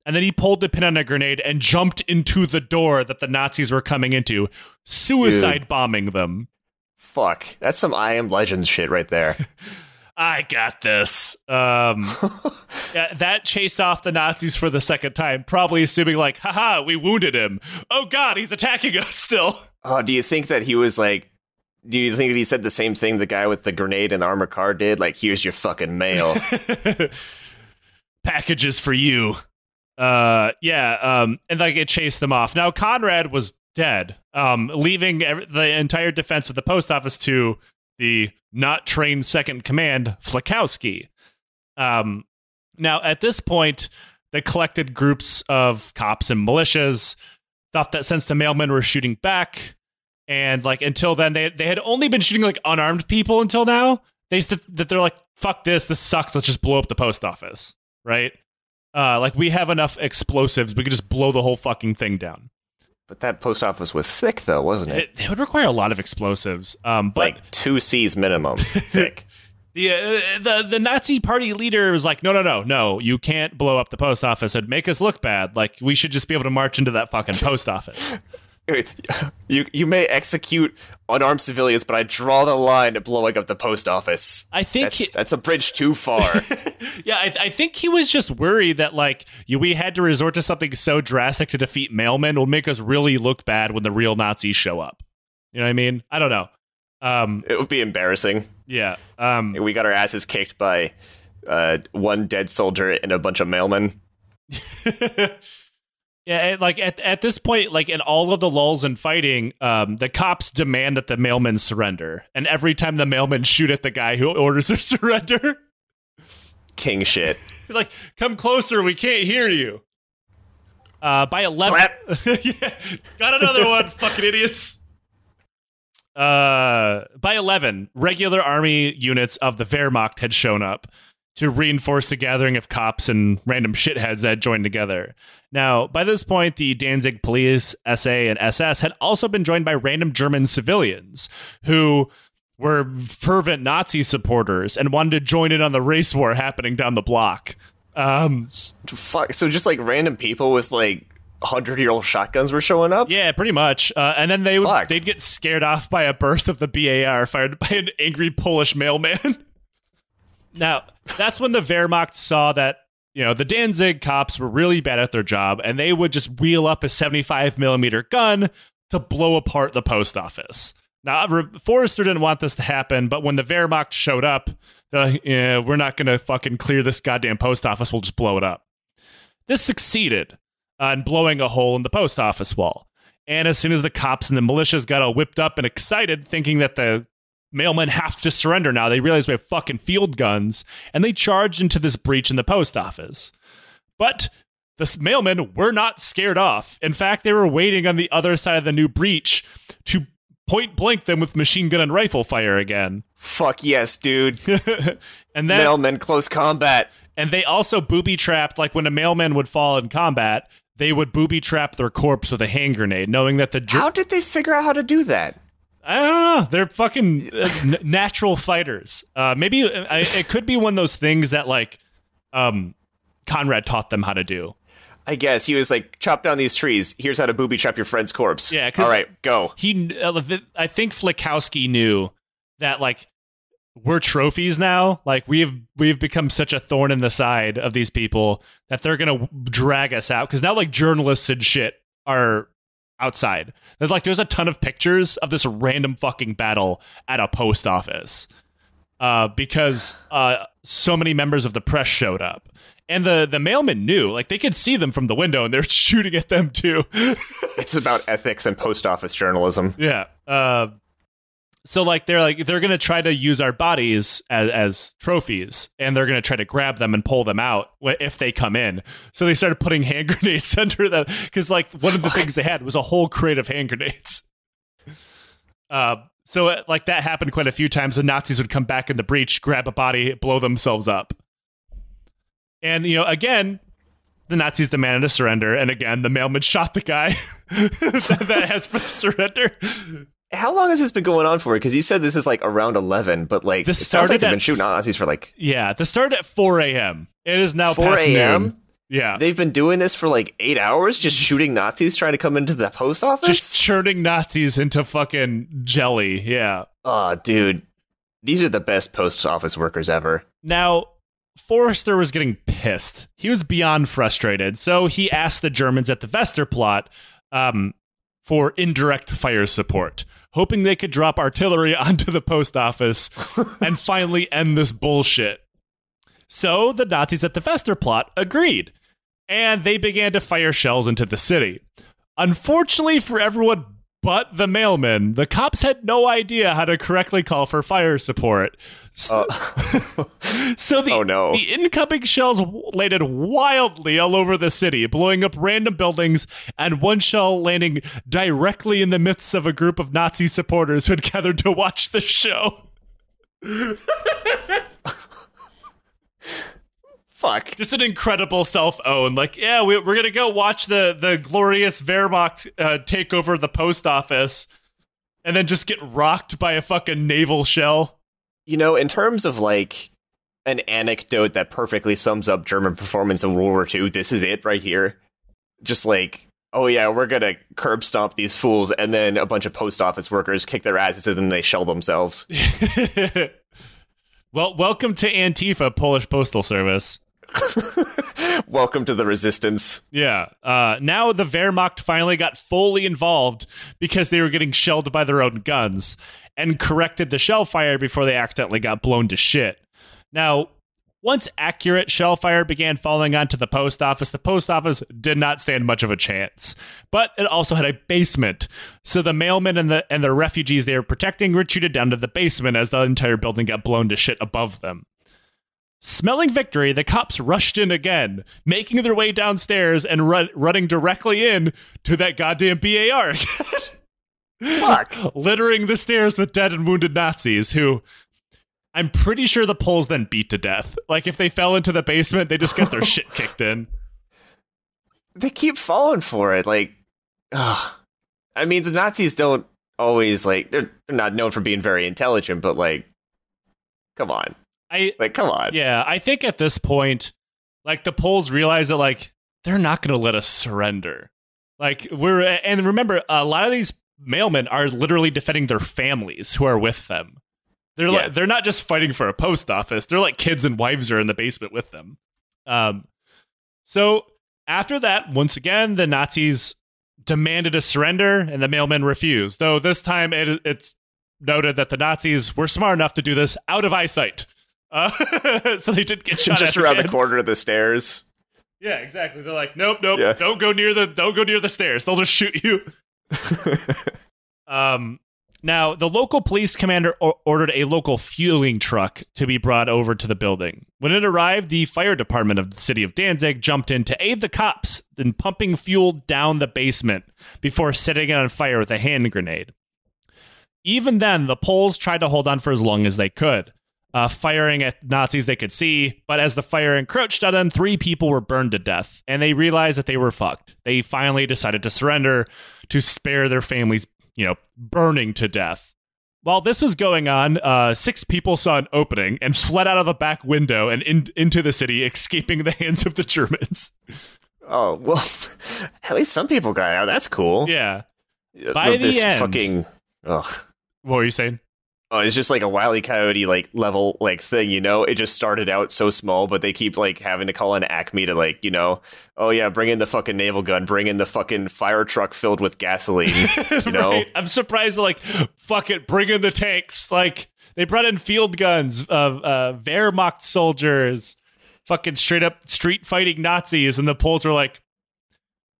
and then he pulled the pin on a grenade and jumped into the door that the Nazis were coming into, suicide Dude. bombing them. Fuck, that's some I Am Legends shit right there. I got this. Um, yeah, that chased off the Nazis for the second time, probably assuming like, haha, we wounded him. Oh God, he's attacking us still. Oh, do you think that he was like? Do you think that he said the same thing the guy with the grenade and the armored car did? Like, here's your fucking mail. Packages for you. Uh, yeah. Um, and like it chased them off. Now Conrad was dead. Um, leaving the entire defense of the post office to the not trained second command, Flakowski. Um, now, at this point, the collected groups of cops and militias thought that since the mailmen were shooting back, and like until then, they they had only been shooting like unarmed people until now. They that they're like, fuck this, this sucks. Let's just blow up the post office, right? Uh, like we have enough explosives, we could just blow the whole fucking thing down. But that post office was thick, though, wasn't it? It, it would require a lot of explosives. Um, but like two C's minimum thick. The, uh, the the Nazi party leader was like, no, no, no, no, you can't blow up the post office. It'd make us look bad. Like we should just be able to march into that fucking post office. you you may execute unarmed civilians, but I draw the line at blowing up the post office. I think that's, he, that's a bridge too far. yeah, I, I, think he was just worried that like you, we had to resort to something so drastic to defeat mailmen will make us really look bad when the real Nazis show up. You know what I mean? I don't know. Um, it would be embarrassing. Yeah. Um, we got our asses kicked by uh, one dead soldier and a bunch of mailmen. Yeah, like at at this point, like in all of the lulls in fighting, um, the cops demand that the mailmen surrender, and every time the mailmen shoot at the guy who orders their surrender, king shit. like, come closer, we can't hear you. Uh, by eleven, yeah, got another one, fucking idiots. Uh, by eleven, regular army units of the Wehrmacht had shown up to reinforce the gathering of cops and random shitheads that joined together. Now, by this point, the Danzig police, SA, and SS had also been joined by random German civilians who were fervent Nazi supporters and wanted to join in on the race war happening down the block. Um, Fuck. So just like random people with like hundred year old shotguns were showing up. Yeah, pretty much. Uh, and then they would Fuck. they'd get scared off by a burst of the BAR fired by an angry Polish mailman. Now, that's when the Wehrmacht saw that, you know, the Danzig cops were really bad at their job and they would just wheel up a 75 millimeter gun to blow apart the post office. Now, Forrester didn't want this to happen, but when the Wehrmacht showed up, yeah, we're not going to fucking clear this goddamn post office. We'll just blow it up. This succeeded uh, in blowing a hole in the post office wall. And as soon as the cops and the militias got all whipped up and excited, thinking that the mailmen have to surrender now. They realize we have fucking field guns, and they charged into this breach in the post office. But the mailmen were not scared off. In fact, they were waiting on the other side of the new breach to point blank them with machine gun and rifle fire again. Fuck yes, dude. and then mailmen close combat. And they also booby trapped, like when a mailman would fall in combat, they would booby trap their corpse with a hand grenade, knowing that the. How did they figure out how to do that? I don't know. They're fucking uh, natural fighters. Uh, maybe uh, I, it could be one of those things that like um, Conrad taught them how to do. I guess he was like, chop down these trees. Here's how to booby trap your friend's corpse. Yeah. All right, go. He, uh, I think Flakowski knew that like we're trophies now. Like we've we've become such a thorn in the side of these people that they're gonna drag us out because now like journalists and shit are outside. There's like there's a ton of pictures of this random fucking battle at a post office. uh, because uh, so many members of the press showed up. And the, the mailmen knew, like they could see them from the window and they're shooting at them too. it's about ethics and post office journalism. Yeah. Uh, so like they're like they're gonna try to use our bodies as, as trophies and they're gonna try to grab them and pull them out if they come in. So they started putting hand grenades under them because like one of the things they had was a whole crate of hand grenades. Uh, so uh, like that happened quite a few times the nazis would come back in the breach grab a body blow themselves up. And you know again the Nazis demanded a surrender, and again, the mailman shot the guy that, has surrender how long has this been going on for? Because you said this is like around eleven, but like this it sounds like they've been shooting Nazis for like yeah. The start at four a.m. It is now four a.m. Yeah, they've been doing this for like eight hours, just shooting Nazis trying to come into the post office, just churning Nazis into fucking jelly. Yeah. Oh, dude, these are the best post office workers ever. Now, Forrester was getting pissed. He was beyond frustrated, so he asked the Germans at the Westerplatte um, for indirect fire support hoping they could drop artillery onto the post office and finally end this bullshit. So the Nazis at the Westerplatte agreed, and they began to fire shells into the city. Unfortunately for everyone but the mailman, the cops had no idea how to correctly call for fire support. So, uh. so the, oh, no. the incoming shells landed wildly all over the city, blowing up random buildings, and one shell landing directly in the midst of a group of Nazi supporters who had gathered to watch the show. fuck. Just an incredible self own. Like, yeah, we, are gonna go watch the the glorious Wehrmacht uh, take over the post office, and then just get rocked by a fucking naval shell. You know, in terms of like an anecdote that perfectly sums up German performance in World War II, this is it right here. Just like, oh yeah, we're gonna curb stomp these fools, and then a bunch of post office workers kick their asses and then they shell themselves. well, welcome to Antifa, Polish Postal Service. Welcome to the resistance. Yeah. Uh, now the Wehrmacht finally got fully involved because they were getting shelled by their own guns and corrected the shell fire before they accidentally got blown to shit. Now, once accurate shell fire began falling onto the post office, the post office did not stand much of a chance. But it also had a basement, so the mailmen and the and the refugees they were protecting retreated down to the basement as the entire building got blown to shit above them. Smelling victory, the cops rushed in again, making their way downstairs and run- running directly in to that goddamn BAR Fuck. Littering the stairs with dead and wounded Nazis who I'm pretty sure the Poles then beat to death. Like if they fell into the basement, they just get their shit kicked in. They keep falling for it. Like, ugh. I mean, the Nazis don't always like they're they're not known for being very intelligent, but like, come on. I like come on. Yeah, I think at this point, like the Poles realize that like they're not going to let us surrender. Like we're and remember a lot of these mailmen are literally defending their families who are with them. They're yeah. like they're not just fighting for a post office. They're like kids and wives are in the basement with them. Um so after that, once again, the Nazis demanded a surrender and the mailmen refused. Though this time it, it's noted that the Nazis were smart enough to do this out of eyesight. Uh, so they didn't get shot just around the corner of the stairs. Yeah, exactly. They're like, nope, nope, yeah. don't go near the don't go near the stairs. They'll just shoot you. um. Now, the local police commander o- ordered a local fueling truck to be brought over to the building. When it arrived, the fire department of the city of Danzig jumped in to aid the cops in pumping fuel down the basement before setting it on fire with a hand grenade. Even then, the Poles tried to hold on for as long as they could uh, firing at Nazis they could see. But as the fire encroached on them, three people were burned to death, and they realized that they were fucked. They finally decided to surrender to spare their families, you know, burning to death. While this was going on, uh, six people saw an opening and fled out of the back window and in- into the city, escaping the hands of the Germans. Oh well, at least some people got out. That's cool. Yeah. By the end, fucking. Ugh. What were you saying? Oh, it's just like a wily coyote like level like thing, you know. It just started out so small, but they keep like having to call in Acme to like, you know, oh yeah, bring in the fucking naval gun, bring in the fucking fire truck filled with gasoline, you know. right. I'm surprised, like, fuck it, bring in the tanks. Like, They brought in field guns of uh, Wehrmacht soldiers, fucking straight up street fighting Nazis, and the Poles were like,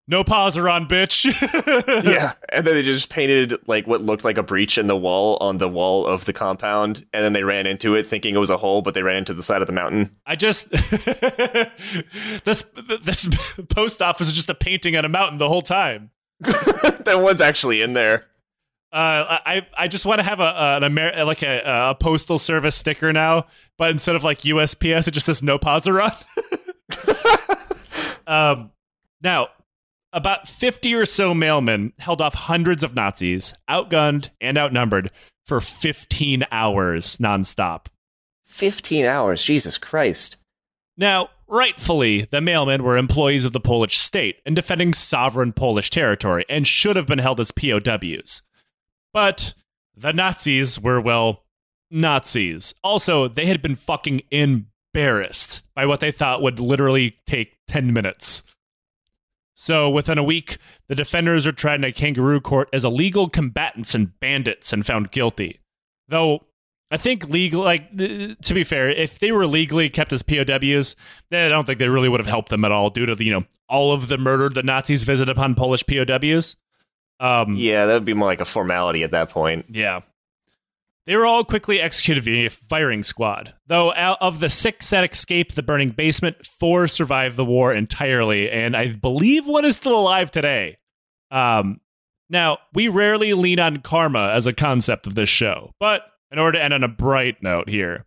"No pasarán, bitch." yeah, and then they just painted like what looked like a breach in the wall on the wall of the compound, and then they ran into it thinking it was a hole, but they ran into the side of the mountain. I just this this post office is just a painting on a mountain the whole time. that one's actually in there. Uh, I I just want to have a an Amer- like a, a postal service sticker now, but instead of like USPS, it just says no pasarán. um, now, about fifty or so mailmen held off hundreds of Nazis, outgunned and outnumbered, for fifteen hours nonstop. Fifteen hours, Jesus Christ! Now, rightfully, the mailmen were employees of the Polish state and defending sovereign Polish territory, and should have been held as POWs. But the Nazis were, well, Nazis. Also, they had been fucking embarrassed by what they thought would literally take 10 minutes. So, within a week, the defenders are tried in a kangaroo court as illegal combatants and bandits and found guilty. Though, I think legal, like, to be fair, if they were legally kept as POWs, then I don't think they really would have helped them at all due to, the, you know, all of the murder the Nazis visited upon Polish POWs. Um, yeah, that would be more like a formality at that point. Yeah. They were all quickly executed via firing squad. Though out of the six that escaped the burning basement, four survived the war entirely, and I believe one is still alive today. Um, now, we rarely lean on karma as a concept of this show, but in order to end on a bright note here,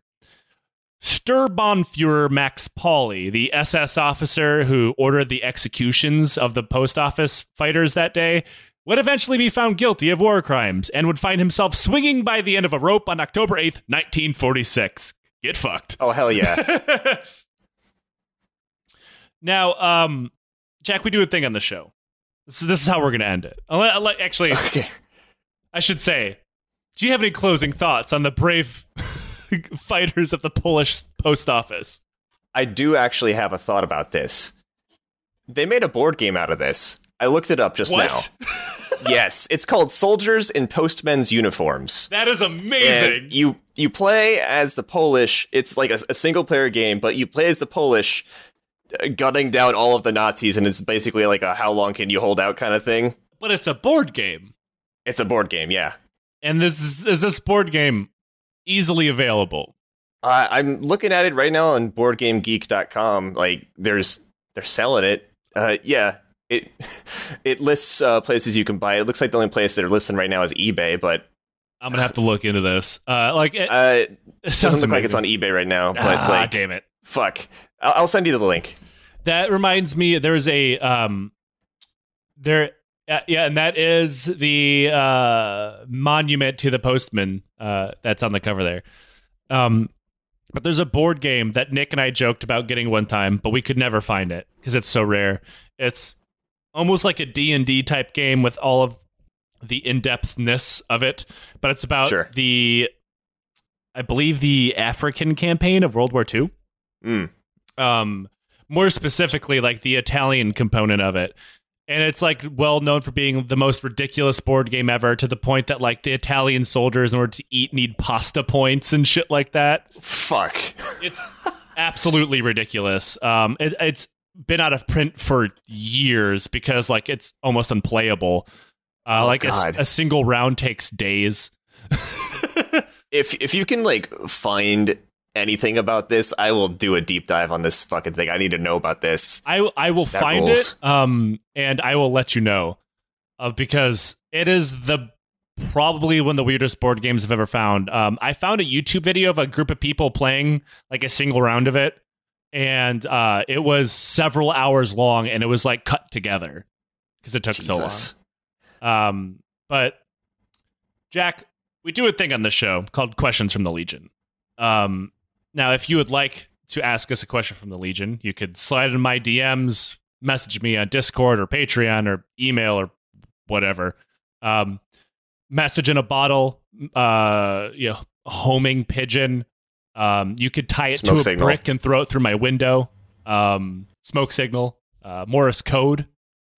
Sturmbannführer Max Pauly, the SS officer who ordered the executions of the post office fighters that day, would eventually be found guilty of war crimes and would find himself swinging by the end of a rope on October 8th, 1946. Get fucked. Oh, hell yeah. now, um, Jack, we do a thing on the show. So this is how we're going to end it. I'll, I'll, actually, okay. I should say, do you have any closing thoughts on the brave fighters of the Polish post office? I do actually have a thought about this. They made a board game out of this. I looked it up just what? now. yes, it's called Soldiers in Postmen's Uniforms. That is amazing. And you you play as the Polish. It's like a, a single player game, but you play as the Polish, uh, gunning down all of the Nazis, and it's basically like a how long can you hold out kind of thing. But it's a board game. It's a board game, yeah. And this is, is this board game easily available? Uh, I'm looking at it right now on BoardGameGeek.com. Like, there's they're selling it. Uh, yeah, it it lists uh, places you can buy it. Looks like the only place that are listed right now is eBay, but I'm gonna have to look into this. Uh, like it, uh, it doesn't look amazing. like it's on eBay right now. But ah, like, damn it, fuck. I'll, I'll, send you the link. That reminds me, there's a um, there. Uh, yeah, and that is the uh, monument to the postman uh, that's on the cover there. Um, but there's a board game that Nick and I joked about getting one time, but we could never find it because it's so rare. It's almost like a D&D type game with all of the in-depthness of it, but it's about sure. the I believe the African campaign of World War II. Mm. Um more specifically like the Italian component of it. And it's like well known for being the most ridiculous board game ever to the point that like the Italian soldiers in order to eat need pasta points and shit like that. Fuck. It's absolutely ridiculous. Um it, it's been out of print for years because like it's almost unplayable. Uh, oh, like a, a, single round takes days. if if you can like find anything about this, I will do a deep dive on this fucking thing. I need to know about this. I I will that find rules. it um and I will let you know. Uh, because it is the probably one of the weirdest board games I've ever found. Um, I found a YouTube video of a group of people playing like a single round of it, and uh, it was several hours long, and it was like cut together because it took Jesus. so long. Um, but Jack, we do a thing on the show called Questions from the Legion. Um, now, if you would like to ask us a question from the Legion, you could slide in my DMs, message me on Discord or Patreon or email or whatever. Um, message in a bottle, uh, you know, homing pigeon, um, you could tie it smoke to a signal. brick and throw it through my window. Um, smoke signal, uh, Morse code.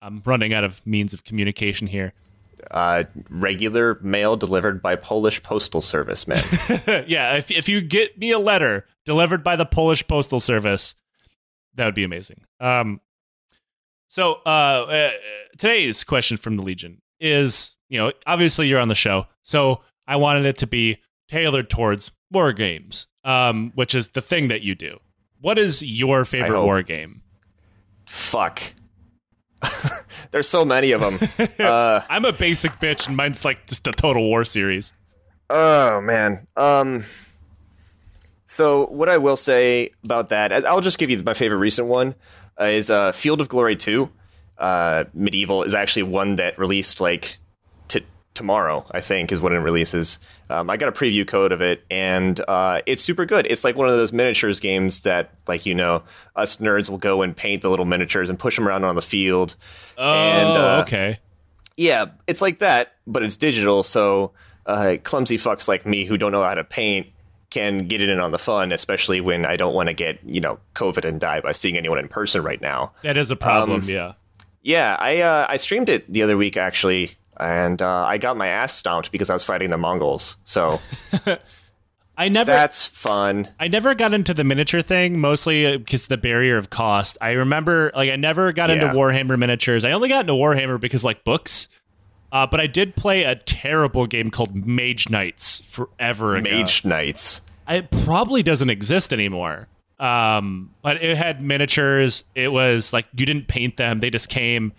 I'm running out of means of communication here. uh, regular mail delivered by Polish postal service, man. yeah, if if you get me a letter delivered by the Polish postal service, that would be amazing. Um, so uh, uh, today's question from the Legion is, you know, obviously you're on the show, so I wanted it to be tailored towards war games, um, which is the thing that you do. What is your favorite war game? Fuck. There's so many of them. Uh, I'm a basic bitch, and mine's like just a Total War series. Oh man. Um. So what I will say about that, I'll just give you my favorite recent one uh, is uh, Field of Glory Two. Uh, Medieval is actually one that released like tomorrow, I think, is when it releases. Um, I got a preview code of it, and uh, it's super good. It's like one of those miniatures games that, like you know, us nerds will go and paint the little miniatures and push them around on the field. Oh, and, uh, okay. Yeah, it's like that, but it's digital. So uh, clumsy fucks like me who don't know how to paint can get in on the fun, especially when I don't want to get you know COVID and die by seeing anyone in person right now. That is a problem. Um, yeah. Yeah, I uh, I streamed it the other week actually, and uh, I got my ass stomped because I was fighting the Mongols. So. I never. That's fun. I never got into the miniature thing, mostly because the barrier of cost. I remember, like, I never got yeah. into Warhammer miniatures. I only got into Warhammer because, like, books. Uh, but I did play a terrible game called Mage Knights forever ago. Mage Knights. It probably doesn't exist anymore. Um, but it had miniatures. It was like you didn't paint them; they just came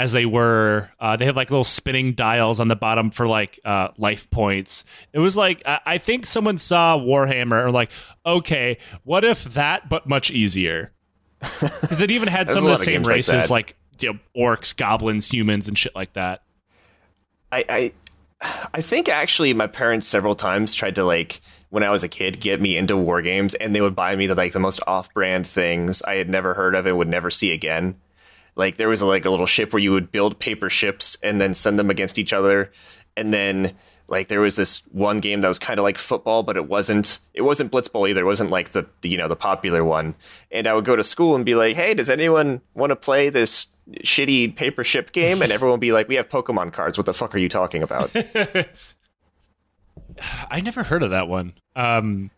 as they were. Uh, they had like little spinning dials on the bottom for like uh, life points. It was like I, I think someone saw Warhammer and like, okay, what if that but much easier? Because it even had some of the same races like, like you know, orcs, goblins, humans, and shit like that. I, I I think actually my parents several times tried to like when I was a kid get me into war games and they would buy me the like the most off-brand things I had never heard of and would never see again. Like there was a, like a little ship where you would build paper ships and then send them against each other. And then like there was this one game that was kind of like football but it wasn't it wasn't blitzball either. It wasn't like the, you know the popular one. And i would go to school and be like hey does anyone want to play this shitty paper ship game? And everyone would be like we have pokemon cards. What the fuck are you talking about? I never heard of that one. Um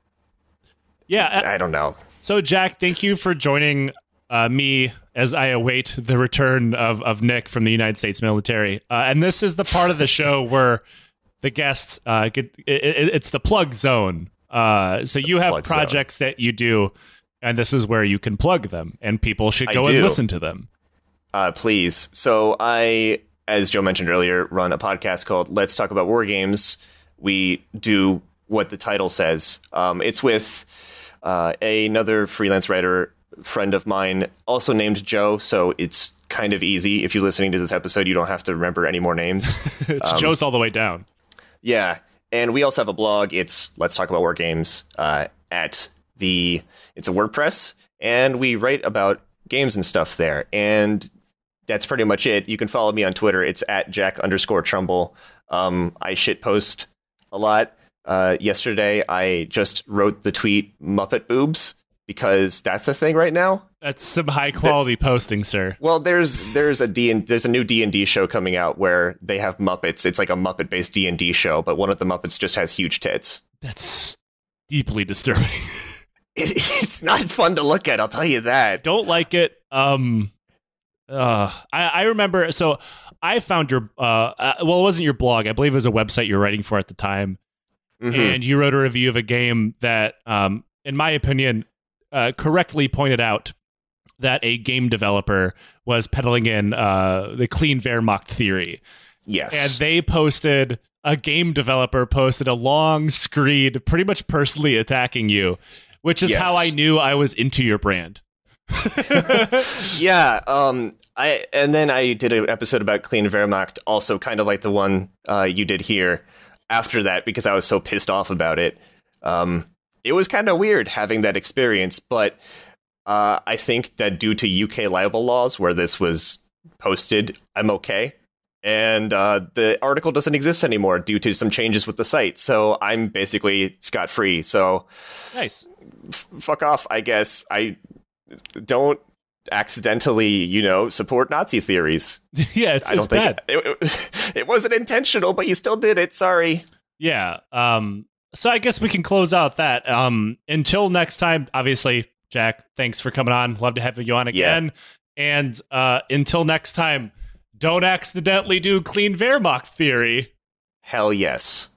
yeah I, I don't know. so jack thank you for joining uh, me as I await the return of, of Nick from the United States military. Uh, and this is the part of the show where the guests uh, get it, it, it's the plug zone. Uh, so you have projects zone. that you do, and this is where you can plug them, and people should go and listen to them. Uh, please. So I, as Joe mentioned earlier, run a podcast called Let's Talk About War Games. We do what the title says. Um, it's with uh, another freelance writer friend of mine, also named Joe. So it's kind of easy. If you're listening to this episode, you don't have to remember any more names. it's um, Joe's all the way down. Yeah, and we also have a blog. It's Let's Talk About War Games uh, at the. It's a WordPress, and we write about games and stuff there. And that's pretty much it. You can follow me on Twitter. It's at Jack underscore Trumbull. Um, I shit post a lot. Uh, yesterday, I just wrote the tweet Muppet boobs because that's the thing right now. That's some high quality the, posting, sir. Well, there's there's a D and there's a new D and D show coming out where they have Muppets. It's like a Muppet based D and D show, but one of the Muppets just has huge tits. That's deeply disturbing. it, it's not fun to look at. I'll tell you that. Don't like it. Um, uh, I I remember. So I found your uh, uh, well, it wasn't your blog. I believe it was a website you were writing for at the time, mm-hmm. and you wrote a review of a game that, um, in my opinion, uh, correctly pointed out that a game developer was peddling in uh, the clean Wehrmacht theory. Yes. And they posted, a game developer posted a long screed pretty much personally attacking you, which is yes. how I knew I was into your brand. yeah, um, I and then I did an episode about Clean Wehrmacht, also kind of like the one uh, you did here. After that, because I was so pissed off about it, um, it was kind of weird having that experience, but uh, I think that due to UK libel laws where this was posted, I'm okay. And uh, the article doesn't exist anymore due to some changes with the site. So I'm basically scot free. So nice. F- fuck off, I guess. I don't accidentally, you know, support Nazi theories. yeah, it's, I don't think it, it, it, wasn't intentional, but you still did it. Sorry. Yeah. Um. So I guess we can close out that. Um. Until next time, obviously, Jack. Thanks for coming on. Love to have you on again. Yeah. And uh, until next time, don't accidentally do clean Wehrmacht theory. Hell yes.